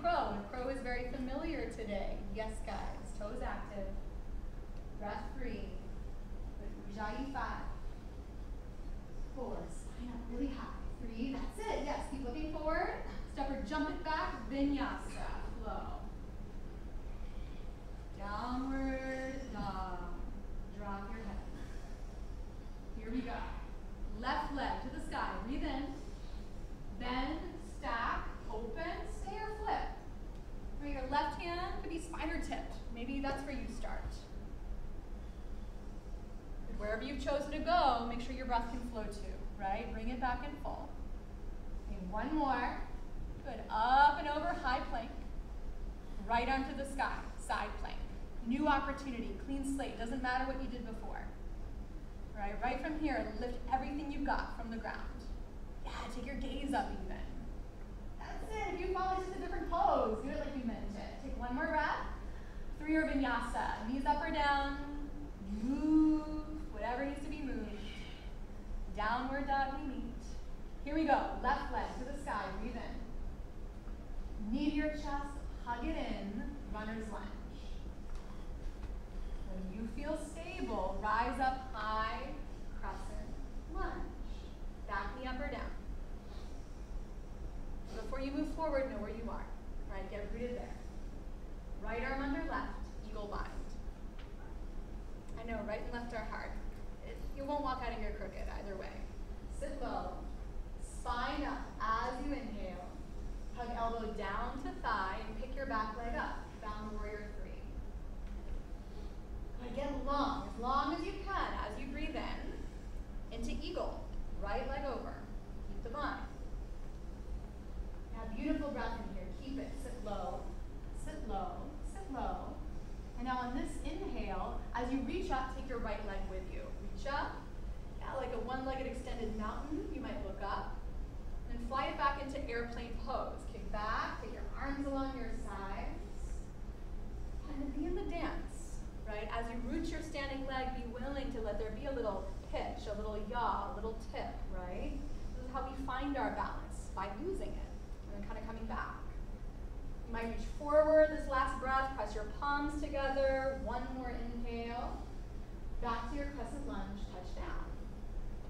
go, make sure your breath can flow too, right? Bring it back in full. Okay, one more. Good. Up and over, high plank. Right arm to the sky, side plank. New opportunity, clean slate. Doesn't matter what you did before. Right, right from here, lift everything you've got from the ground. Yeah, take your gaze up even. That's it. If you fall just a different pose, do it like you meant it. Take one more breath. Three or vinyasa. Knees up or down. Move whatever needs to. Downward dog we meet. Here we go. Left leg to the sky. Breathe in. Knee to your chest. Hug it in. Runner's lunge. When you feel stable, rise up high, crescent, lunge. Back knee up or down. Before you move forward, know where you are. Right, get rooted there. Right arm under left, eagle bind. I know, right and left are hard. You won't walk out of here crooked either way. Sit low, spine up as you inhale. Hug elbow down to thigh and pick your back leg up. Bound warrior three. Again, long, as long as you can as you breathe in. Into eagle, right leg over. Keep the bind. Now, beautiful breath in here. Keep it. Sit low, sit low, sit low. And now on this inhale, as you reach up, take your right leg with Up. Yeah, like a one-legged extended mountain, you might look up. And fly it back into airplane pose. Kick back, take your arms along your sides. And then be in the dance, right? As you root your standing leg, be willing to let there be a little pitch, a little yaw, a little tip, right? This is how we find our balance, by using it, and then kind of coming back. You might reach forward this last breath, press your palms together, one more inhale. Back to your crescent lunge, touch down.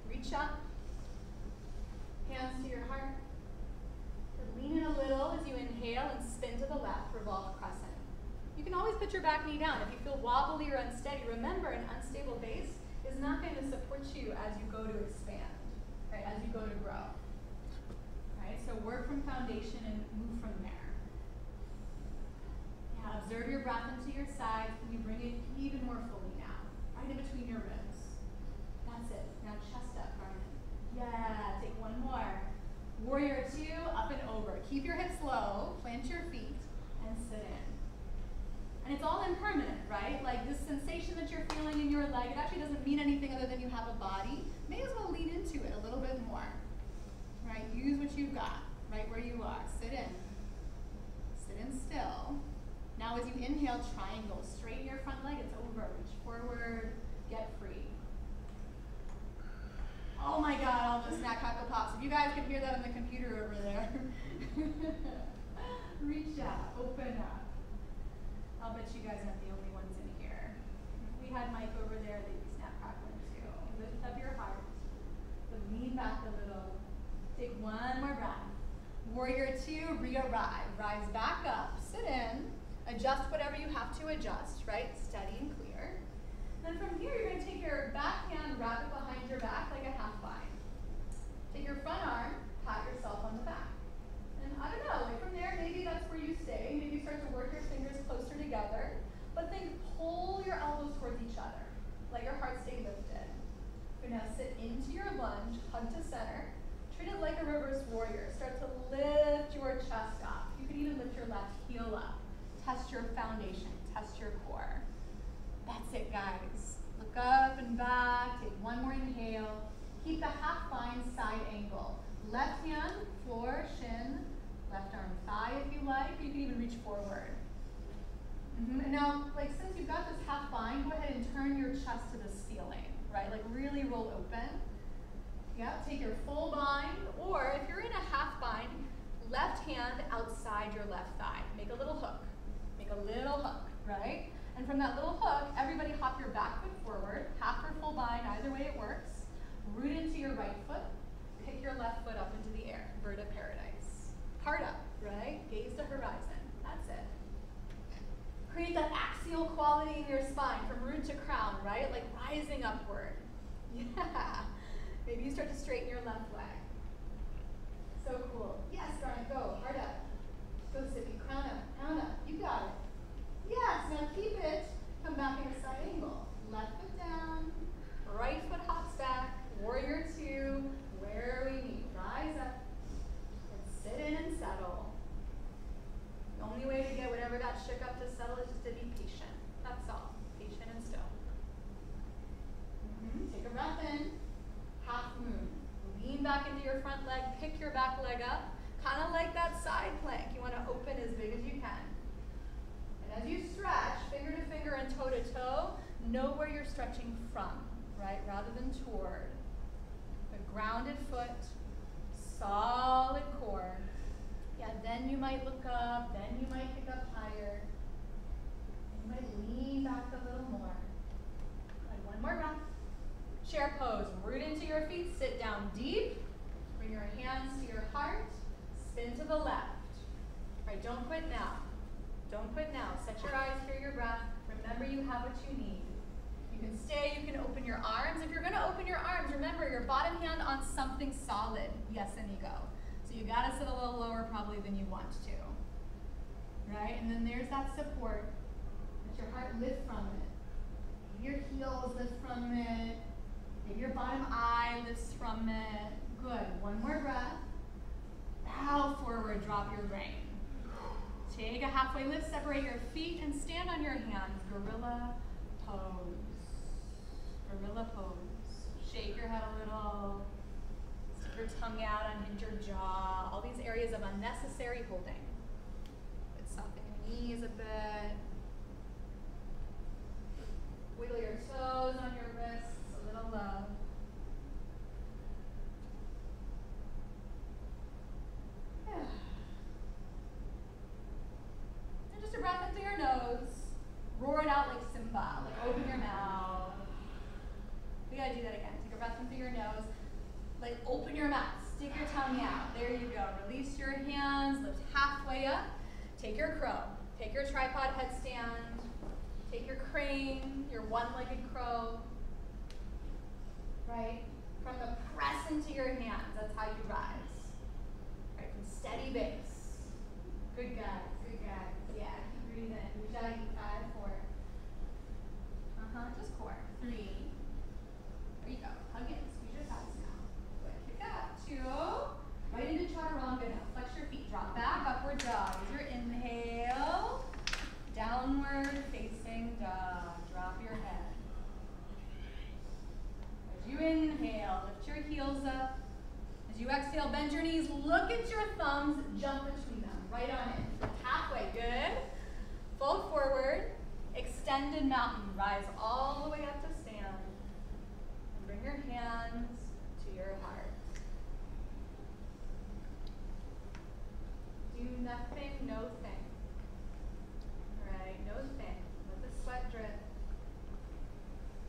Reach up, hands to your heart. Lean in a little as you inhale and spin to the left, revolve crescent. You can always put your back knee down. If you feel wobbly or unsteady, remember an unstable base is not going to support you as you go to expand, right? As you go to grow. Right? So work from foundation and move from there. Yeah, observe your breath into your sides. Can you bring it even more fully now? Right in between your ribs. That's it. Now chest up, Carmen. Yeah, take one more. Warrior two, up and over. Keep your hips low, plant your feet, and sit in. And it's all impermanent, right? Like this sensation that you're feeling in your leg, it actually doesn't mean anything other than you have a body. May as well lean into it a little bit more. Right? Use what you've got, right where you are. Sit in. Sit in still. Now as you inhale, triangle. Straighten your front leg, it's over. Reach forward, get free. Oh my god, all those snack crackle pops. If you guys can hear that on the computer over there. Reach out, open up. I'll bet you guys aren't the only ones in here. We had Mike over there, they'd be snap crackling too. Lift up your heart. But lean back a little. Take one more breath. Warrior two, re-arrive. Rise back up, sit in, adjust whatever you have to adjust, right? Steady and clear. Then from here, you're gonna take your back hand, wrap it behind your back like a half bind. Take your front arm, pat yourself on the back. And I don't know, like from there, maybe that's where you stay. Maybe you start to work your fingers closer together. But then pull your elbows towards each other. Let your heart stay lifted. So now sit into your lunge, hug to center. Treat it like a reverse warrior. Start to lift your chest up. You can even lift your left heel up. Test your foundation, test your core. That's it, guys. Look up and back. Take one more inhale. Keep the half bind side angle. Left hand, floor, shin. Left arm, thigh if you like. You can even reach forward. Mm-hmm. And now, like since you've got this half bind, go ahead and turn your chest to the ceiling, right? Like really roll open. Yeah, take your full bind, or if you're in a half bind, left hand outside your left thigh. Make a little hook. And from that little hook, everybody hop your back foot forward, half or full bind, either way it works. Root into your right foot, pick your left foot up into the air, Bird of paradise. Part up, right? Gaze to horizon, that's it. Create that axial quality in your spine from root to crown, right? Like rising upward. Yeah. Maybe you start to straighten your left leg. So cool. Yes, Brian, go. Hard up. Go, Sippy. Crown up. Crown up. You got it. Yes, now keep it. Come back in a side angle. Left foot down. Right foot hops back. Warrior two. Where we meet. Rise up. And sit in and settle. The only way to get whatever got shook up to settle is just to be patient. That's all. Patient and still. Mm-hmm. Take a breath in. Half moon. Lean back into your front leg. Pick your back leg up. Kind of like that side plank. You want to open as big as you can. As you stretch, finger to finger and toe to toe, know where you're stretching from, right? Rather than toward. A grounded foot, solid core. Yeah, then you might look up, then you might pick up higher. You might lean back a little more. Good, one more breath. Chair pose, root into your feet, sit down deep. Bring your hands to your heart, spin to the left. All right, don't quit now. Don't quit now. Set your eyes, hear your breath. Remember you have what you need. You can stay, you can open your arms. If you're gonna open your arms, remember your bottom hand on something solid. Yes, Inigo. So you gotta sit a little lower probably than you want to. Right? And then there's that support. Let your heart lift from it. Your heels lift from it. Your bottom eye lifts from it. Good. One more breath. Bow forward, drop your brain. Take a halfway lift, separate your feet, and stand on your hands. Gorilla pose. Gorilla pose. Shake your head a little. Stick your tongue out, unhinge your jaw. All these areas of unnecessary holding. Soften your knees a bit. Wiggle your toes on your wrists, a little love. Yeah. Just a breath into your nose. Roar it out like Simba, like open your mouth. We gotta do that again. Take a breath into your nose. Like open your mouth. Stick your tongue out. There you go. Release your hands. Lift halfway up. Take your crow. Take your tripod headstand. Take your crane, your one-legged crow. Right? From the press into your hands. That's how you rise. Right, from steady base. Good guys. Yeah, keep breathing. Ujjayi, five, four. Uh-huh, just core. Three. There you go. Hug it. Squeeze your thighs now. Good. Kick up. Two. Right into chaturanga now. Flex your feet. Drop back. Upward dog. Use your inhale. Downward facing dog. Drop your head. As you inhale, lift your heels up. As you exhale, bend your knees, look at your thumbs, jump between them, right on in. Halfway, good. Fold forward, extended mountain, rise all the way up to stand. And bring your hands to your heart. Do nothing, no thing. Right, no thing. Let the sweat drip.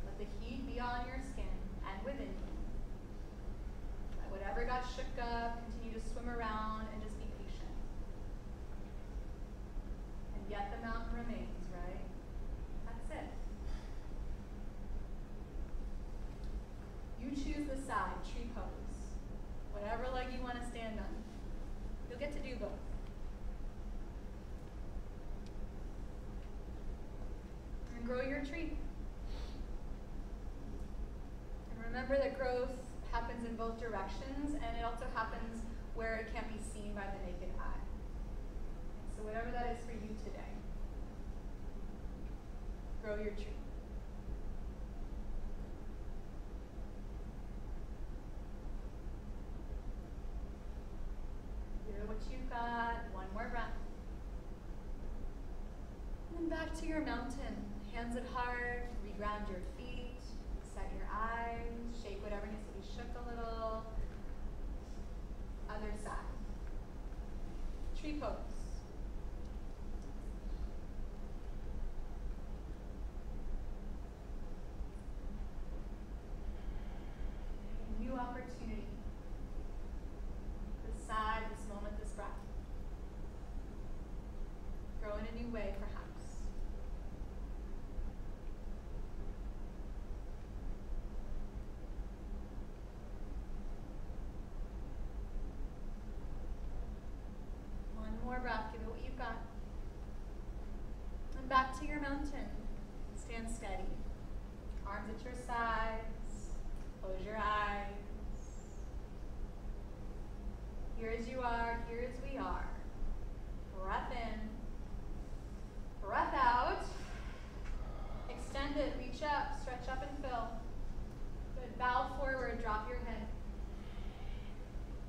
Let the heat be on your skin and within you. Let whatever got shook up continue to swim around and just be patient. And yet the mountain remains, right? That's it. You choose the side, tree pose. Whatever leg you want to stand on. You'll get to do both. Tree. And remember that growth happens in both directions and it also happens where it can't be seen by the naked eye. So whatever that is for you today, grow your tree. What you've got. One more breath. And back to your mountain. Hands at heart. Reground your feet. Set your eyes. Shake whatever needs to be shook a little. Other side. Tree pose. New opportunity. This side, this moment, this breath. Grow in a new way, perhaps. to your mountain. Stand steady. Arms at your sides. Close your eyes. Here as you are, here as we are. Breath in. Breath out. Extend it, reach up, stretch up and fill. Good. Bow forward, drop your head.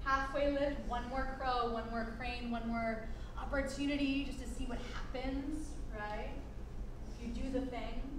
Halfway lift, one more crow, one more crane, one more opportunity just to see what happens, right? If you do the thing,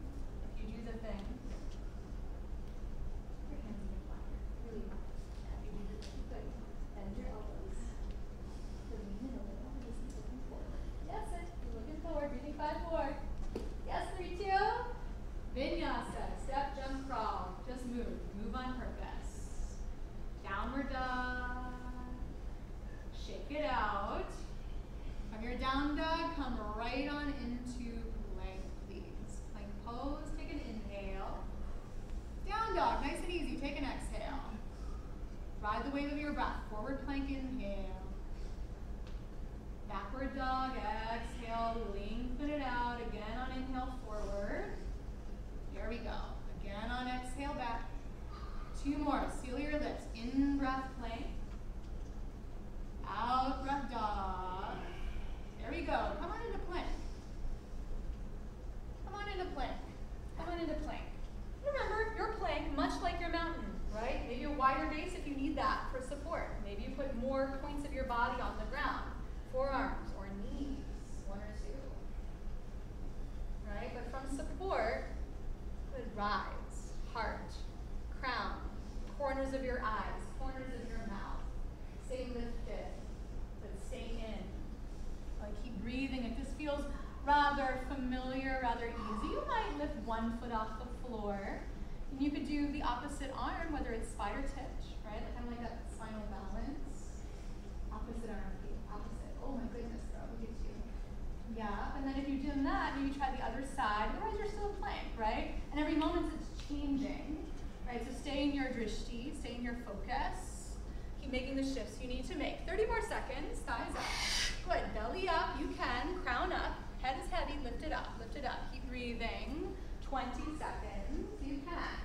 20 seconds, you can.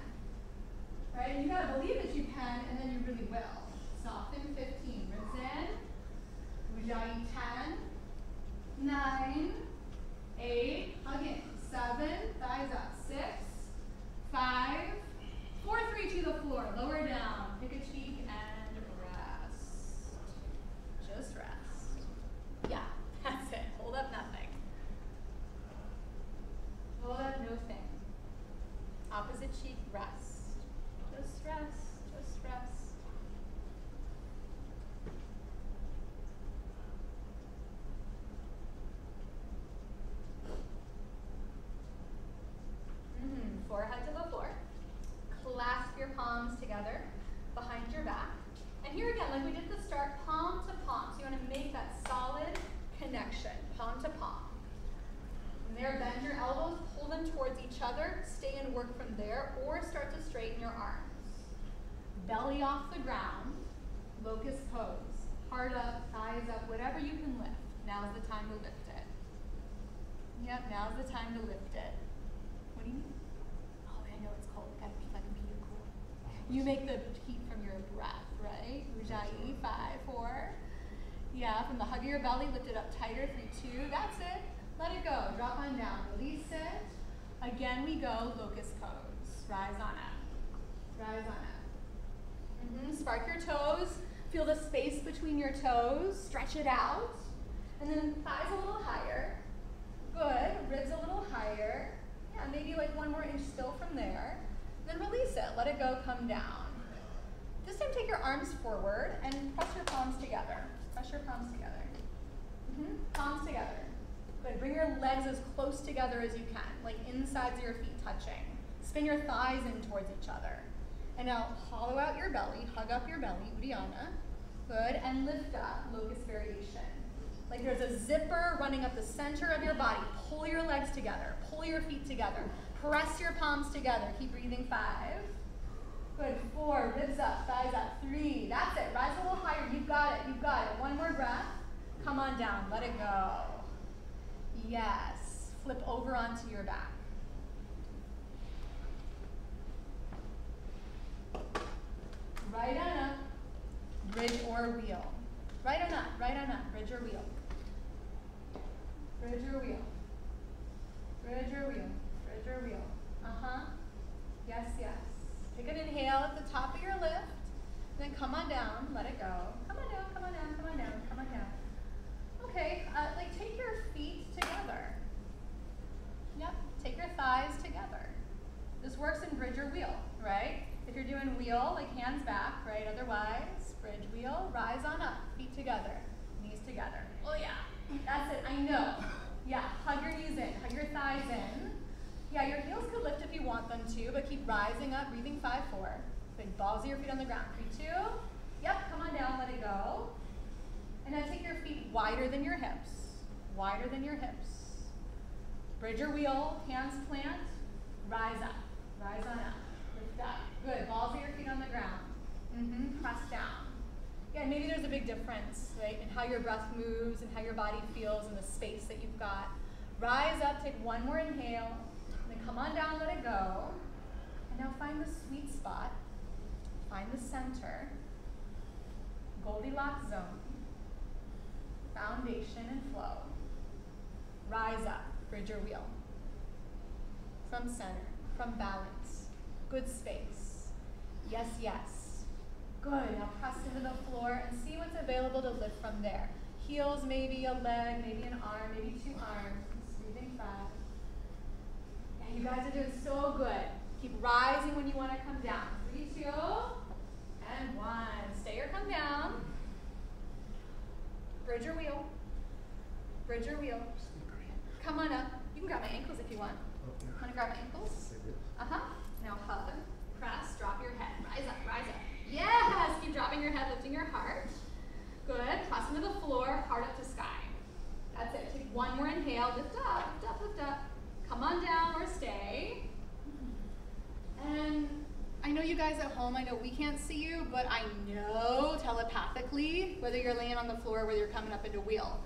Right, you gotta believe that you can, and then you really will. Soften 15, ribs in. Ujjayi 10, 9, 8, hug in. 7, thighs up. 6, 5, 4, 3 to the floor. Lower down. Pick a cheek and rest. Just rest. Yeah, that's it. Hold up nothing. Hold up no thing. Opposite cheek, rest. Just rest, just rest. Mhm, Forehead to the floor. Clasp your palms together behind your back. And here again, like we did at the start, palm to palm. So you want to make that solid connection, palm to palm. From there, bend your elbows, pull them towards each other, stay and work from there, or start to straighten your arms. Belly off the ground, locust pose. Heart up, thighs up, whatever you can lift. Now's the time to lift it. Yep, now's the time to lift it. What do you mean? Oh, I know it's cold. Gotta keep like be cool. You make the heat from your breath, right? Ujjayi, five, four. Yeah, from the hug of your belly, lift it up tighter, three, two. That's it. Let it go. Drop on down. Release it. Again, we go locust pose. Rise on up. Rise on up. Mm-hmm. Spark your toes. Feel the space between your toes. Stretch it out. And then thighs a little higher. Good. Ribs a little higher. Yeah, maybe like one more inch still from there. Then release it. Let it go. Come down. This time, take your arms forward and press your palms together. Press your palms together. Mm-hmm. Palms together. Good. Bring your legs as close together as you can, like insides of your feet touching. Spin your thighs in towards each other. And now hollow out your belly, hug up your belly, Uddiyana. Good. And lift up, locust variation. Like there's a zipper running up the center of your body. Pull your legs together. Pull your feet together. Press your palms together. Keep breathing. Five. Good. Four. Ribs up. Thighs up. Three. That's it. Rise a little higher. You've got it. You've got it. One more breath. Come on down. Let it go. Yes. flip over onto your back. Right on up, bridge or wheel. Right or not? right or not? bridge or wheel. Bridge or wheel. Bridge or wheel, bridge or wheel. Uh-huh. Yes, yes. Take an inhale at the top of your lift. Then come on down, let it go. Come on down, come on down, come on down, come on down. Okay, uh, like take your feet together. Yep, take your thighs together. This works in bridge or wheel, right? If you're doing wheel, like hands back, right? Otherwise, bridge wheel, rise on up, feet together, knees together. Oh yeah, that's it, I know. Yeah, hug your knees in, hug your thighs in. Yeah, your heels could lift if you want them to, but keep rising up, breathing five, four. Big balls of your feet on the ground. Three, two. Yep, come on down, let it go. And now take your feet wider than your hips. Wider than your hips. Bridge your wheel, hands plant, rise up. Rise on up. Good. Balls of your feet on the ground. Mm-hmm. Press down. Yeah, maybe there's a big difference, right, in how your breath moves and how your body feels and the space that you've got. Rise up, take one more inhale, then come on down, let it go. And now find the sweet spot. Find the center. Goldilocks zone. Foundation and flow. Rise up, bridge your wheel. From center, from balance. Good space. Yes, yes. Good. Now press into the floor and see what's available to lift from there. Heels, maybe a leg, maybe an arm, maybe two arms. Breathing five. Yeah, you guys are doing so good. Keep rising when you want to come down. Three, two, and one. Stay or come down. Bridge your wheel. Bridge your wheel. Come on up. You can grab my ankles if you want. Want to grab my ankles? Uh-huh. Now hug, press, drop your head. Rise up, rise up. Yes! Keep dropping your head, lifting your heart. Good. Press into the floor, heart up to sky. That's it. Take one more inhale. Lift up, lift up, lift up. Come on down or stay. And I know you guys at home, I know we can't see you, but I know telepathically whether you're laying on the floor or whether you're coming up into wheel.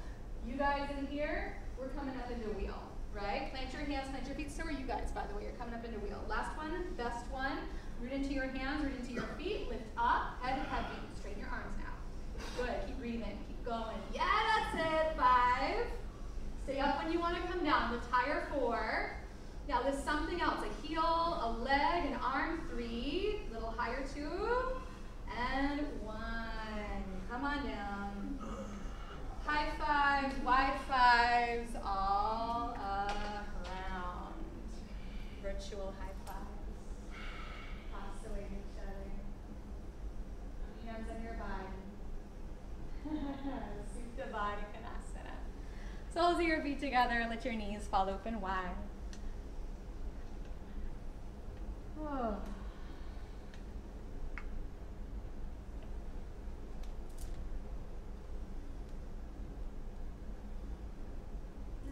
You guys in here, we're coming up into wheel, right? Plant your hands, plant your feet. So are you guys, by the way. You're coming up into wheel. Last one, best one. Root into your hands, root into your feet. Lift up, head heavy. Straighten your arms now. Good. Keep breathing. Keep going. Yeah, that's it. Five. Stay up when you want to come down. Lift higher. Four. Now lift something else. A heel, a leg, an arm. Three. A Little higher. Two. And one. Come on down. High fives, wide fives, all around. Virtual high fives. Pass each other. Hands on your body. Supta Baddha Konasana. Soles of your feet together, let your knees fall open wide. Oh.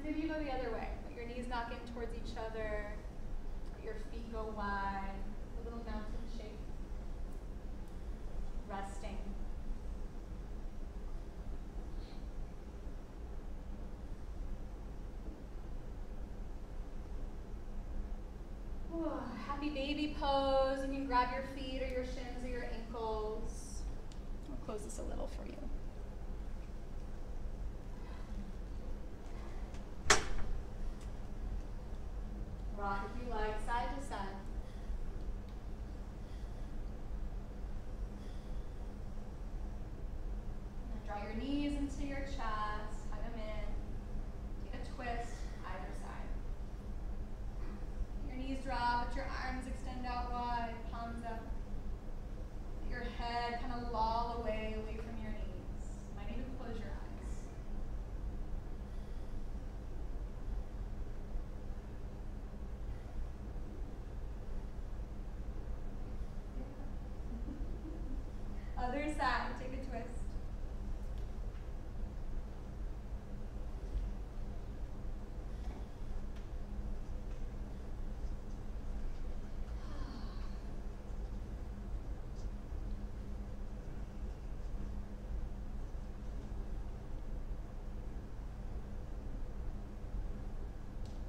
Maybe you go the other way. Let your knees knock in towards each other. Let your feet go wide. A little mountain shape. Resting. Happy baby pose. You can grab your feet or your shins or your ankles. I'll close this a little for you. Rock if you like, side to side. Draw your knees into your chest, other side, take a twist.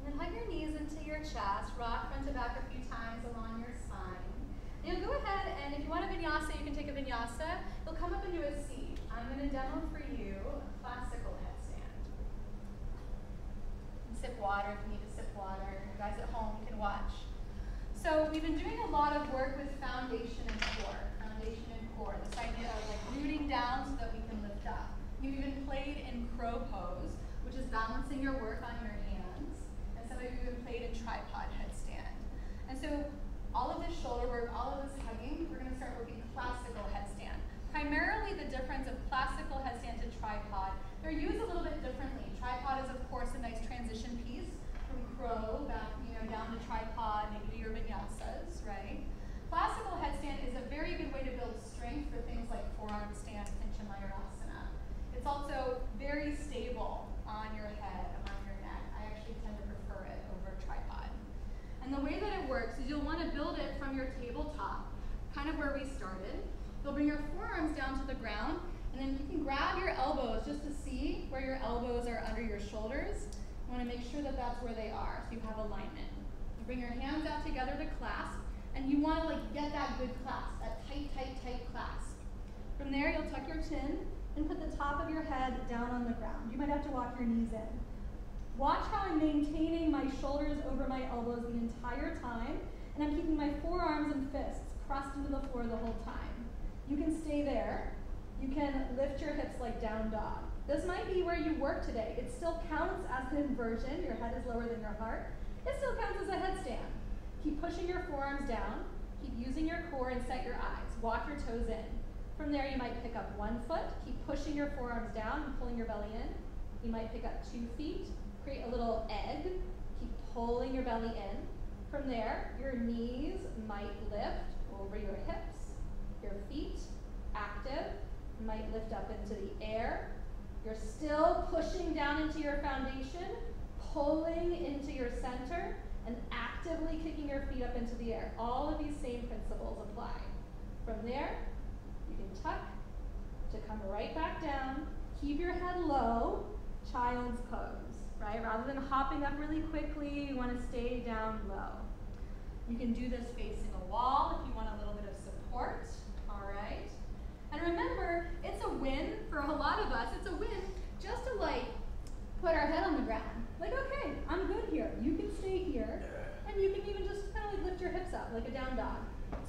Then hug your knees into your chest, rock front to back and if you want a vinyasa, you can take a vinyasa. You'll come up into a seat. I'm going to demo for you a classical headstand. Sip water if you need to sip water. You guys at home can watch. So we've been doing a lot of work with foundation and core. Foundation and core. This idea of like rooting down so that we can lift up. You've even played in crow pose, which is balancing your work on your hands. And some of you have played in tripod headstand. And so all of this shoulder work, all of this hugging, we're going to start working classical headstand. Primarily the difference of classical headstand to tripod, they're used a little bit differently. Tripod is of course a nice transition piece from crow back, you know, down to tripod, maybe to your vinyasas, right? Classical headstand is a very good way to build strength for things stand, Pincha Mayurasana. It's also very stable on your head, on your neck. I actually tend to prefer it over a tripod. And the way that it works is you'll want to build it from your tabletop, kind of where we started. You'll bring your forearms down to the ground, and then you can grab your elbows just to see where your elbows are under your shoulders. You want to make sure that that's where they are, so you have alignment. You bring your hands out together to clasp, and you want to like get that good clasp, that tight, tight, tight clasp. From there, you'll tuck your chin, and put the top of your head down on the ground. You might have to walk your knees in. Watch how I'm maintaining my shoulders over my elbows the entire time, and I'm keeping my forearms and fists crossed into the floor the whole time. You can stay there. You can lift your hips like down dog. This might be where you work today. It still counts as an inversion. Your head is lower than your heart. It still counts as a headstand. Keep pushing your forearms down. Keep using your core and set your eyes. Walk your toes in. From there, you might pick up one foot, keep pushing your forearms down and pulling your belly in. You might pick up two feet, create a little egg, keep pulling your belly in. From there, your knees might lift over your hips, your feet, active, might lift up into the air. You're still pushing down into your foundation, pulling into your center, and actively kicking your feet up into the air. All of these same principles apply. From there, can tuck to come right back down. Keep your head low, child's pose, right? Rather than hopping up really quickly, you want to stay down low. You can do this facing a wall if you want a little bit of support, all right? And remember, it's a win for a lot of us. It's a win just to like put our head on the ground. Like, okay, I'm good here. You can stay here. And you can even just kind of like lift your hips up like a down dog.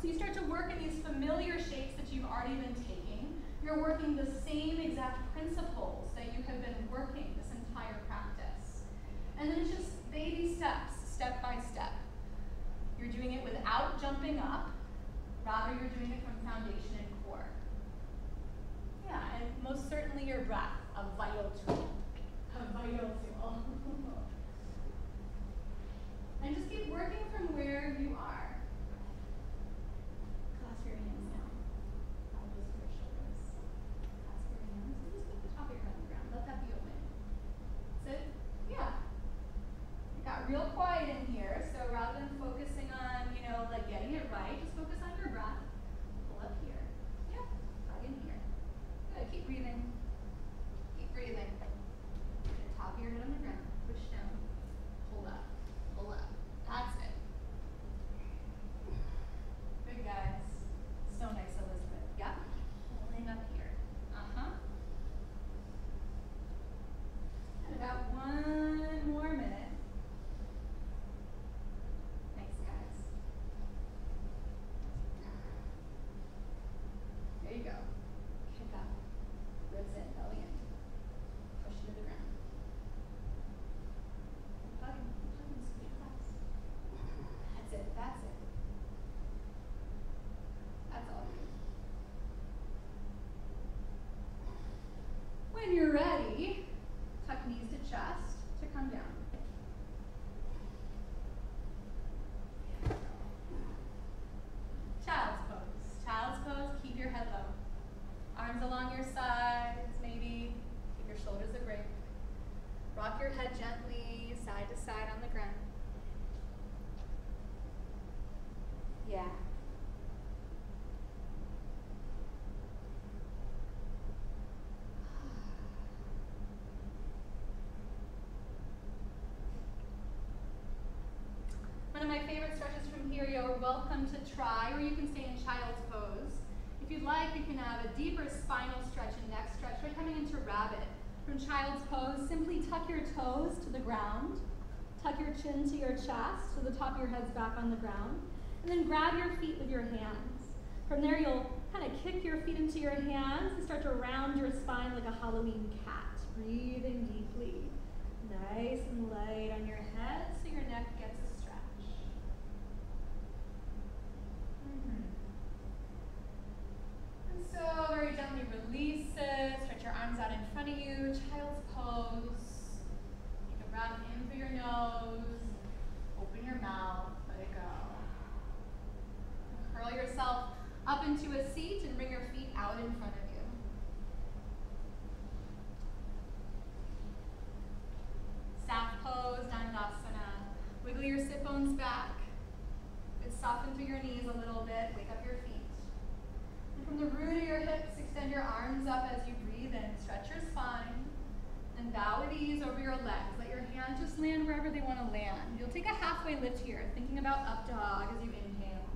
So you start to work in these familiar shapes that you've already been taking. You're working the same exact principles that you have been working this entire practice. And then it's just baby steps, step by step. You're doing it without jumping up. Rather, you're doing it from foundation and core. Yeah, and most certainly your breath, a vital tool. A vital tool. and just keep working from where you are. Clasp your hands down. Elbows to your shoulders. Clasp your hands and just keep the top of your head on the ground. Let that be a win. Sit. Yeah. It got real quiet in here, so rather than focusing on, you know, like getting it right, just focus on your breath. Pull up here. Yeah. Plug in here. Good. Keep breathing. Keep breathing. Top of your head on the ground. Push down. Pull up. Pull up. That's it. Good guys. So nice, Elizabeth. Yep. Pulling up here. Uh-huh. And about one more minute. Thanks, guys. There you go. Kick up. Ribs in, belly in. Push to the ground. Of my favorite stretches from here, you're welcome to try, or you can stay in child's pose. If you'd like, you can have a deeper spinal stretch and neck stretch by coming into rabbit. From child's pose, simply tuck your toes to the ground, tuck your chin to your chest, so the top of your head's back on the ground, and then grab your feet with your hands. From there, you'll kind of kick your feet into your hands and start to round your spine like a Halloween cat, breathing deeply. Nice and light on your head so your neck gets a stretch. Mm-hmm. And so very gently release it. Stretch your arms out in front of you. Child's pose. Take a breath in through your nose. Open your mouth. Let it go. Curl yourself up into a seat and bring your feet out in front of you. Staff pose, Dandasana. Wiggle your sit bones back. Good, soften through your knees a little bit. Wake up your feet. And from the root of your hips, extend your arms up as you breathe in. Stretch your spine. And bow at ease over your legs. Let your hands just land wherever they want to land. You'll take a halfway lift here, thinking about up dog as you inhale.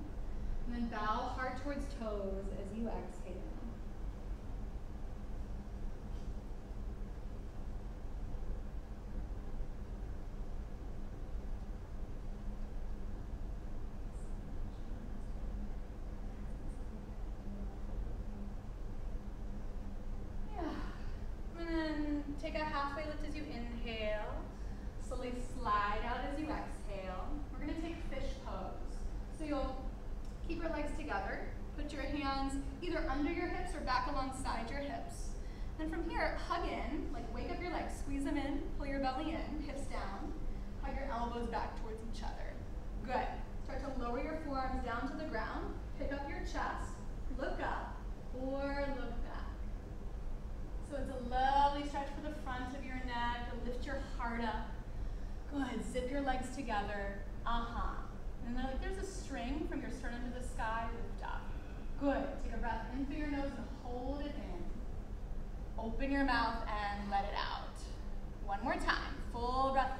And then bow heart towards toes as you exhale. Yeah. And then take a halfway lift as you inhale. Slowly slide out as you exhale. We're going to take fish pose. So you'll keep your legs together. Put your hands either under your hips or back alongside your hips. Then from here, hug in, like wake up your legs, squeeze them in, pull your belly in, hips down. Hug your elbows back towards each other. Good. Start to lower your forearms down to the ground. Pick up your chest, look up, or look back. so it's a lovely stretch for the front of your neck. lift your heart up. Good. Zip your legs together. Uh-huh. And then like there's a string from your sternum to the sky. Lift up. Good. Take a breath in through your nose and hold it in. Open your mouth and let it out. One more time. Full breath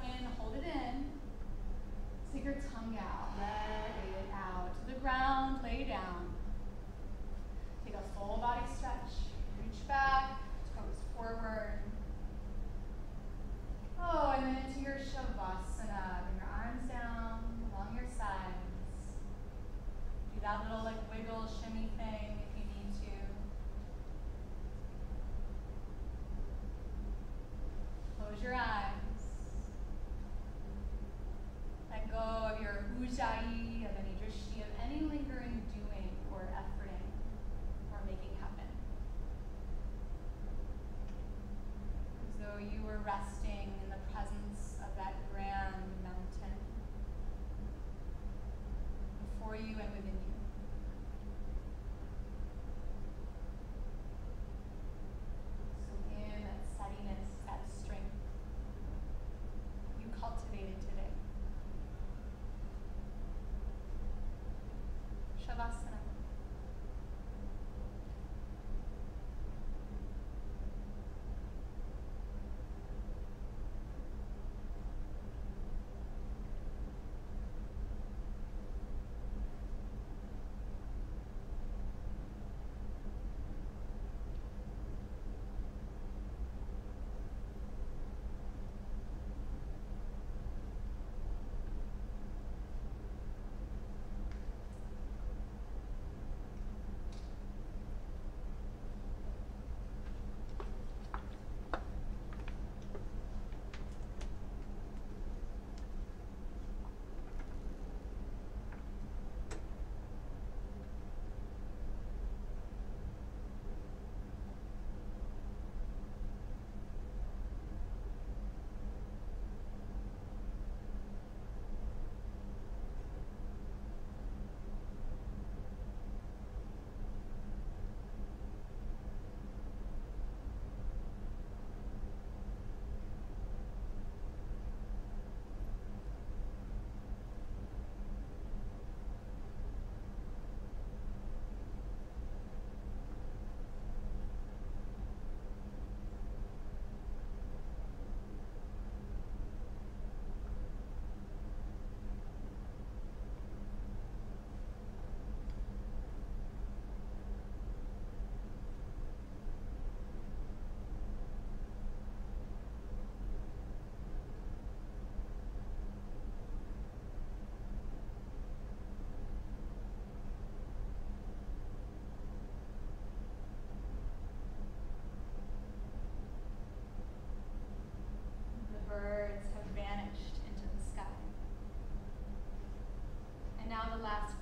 last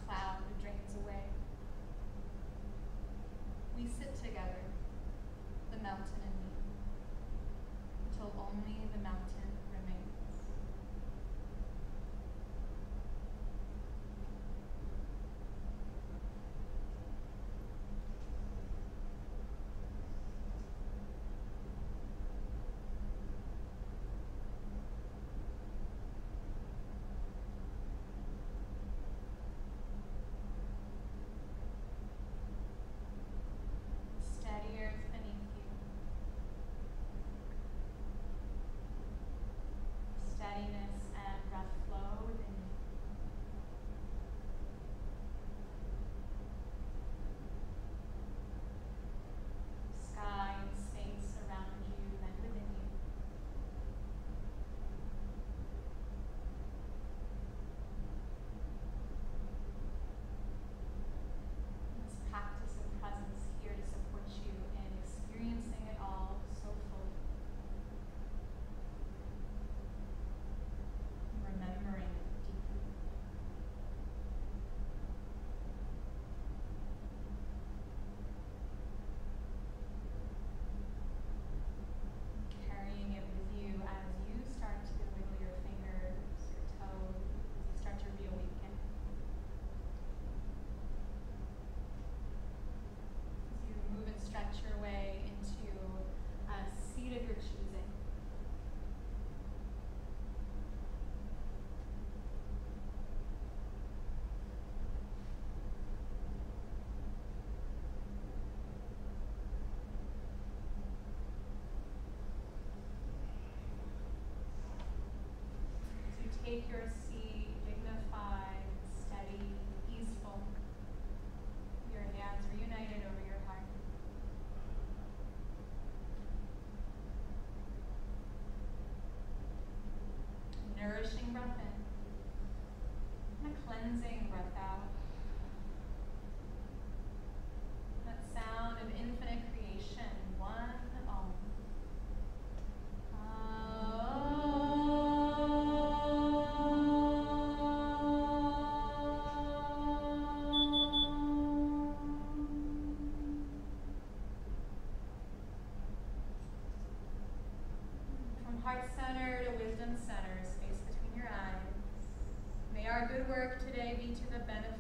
Take your seat, dignified, steady, easeful. Your hands reunited over your heart. Nourishing breath in. And a cleansing heart center to wisdom center, space between your eyes. May our good work today be to the benefit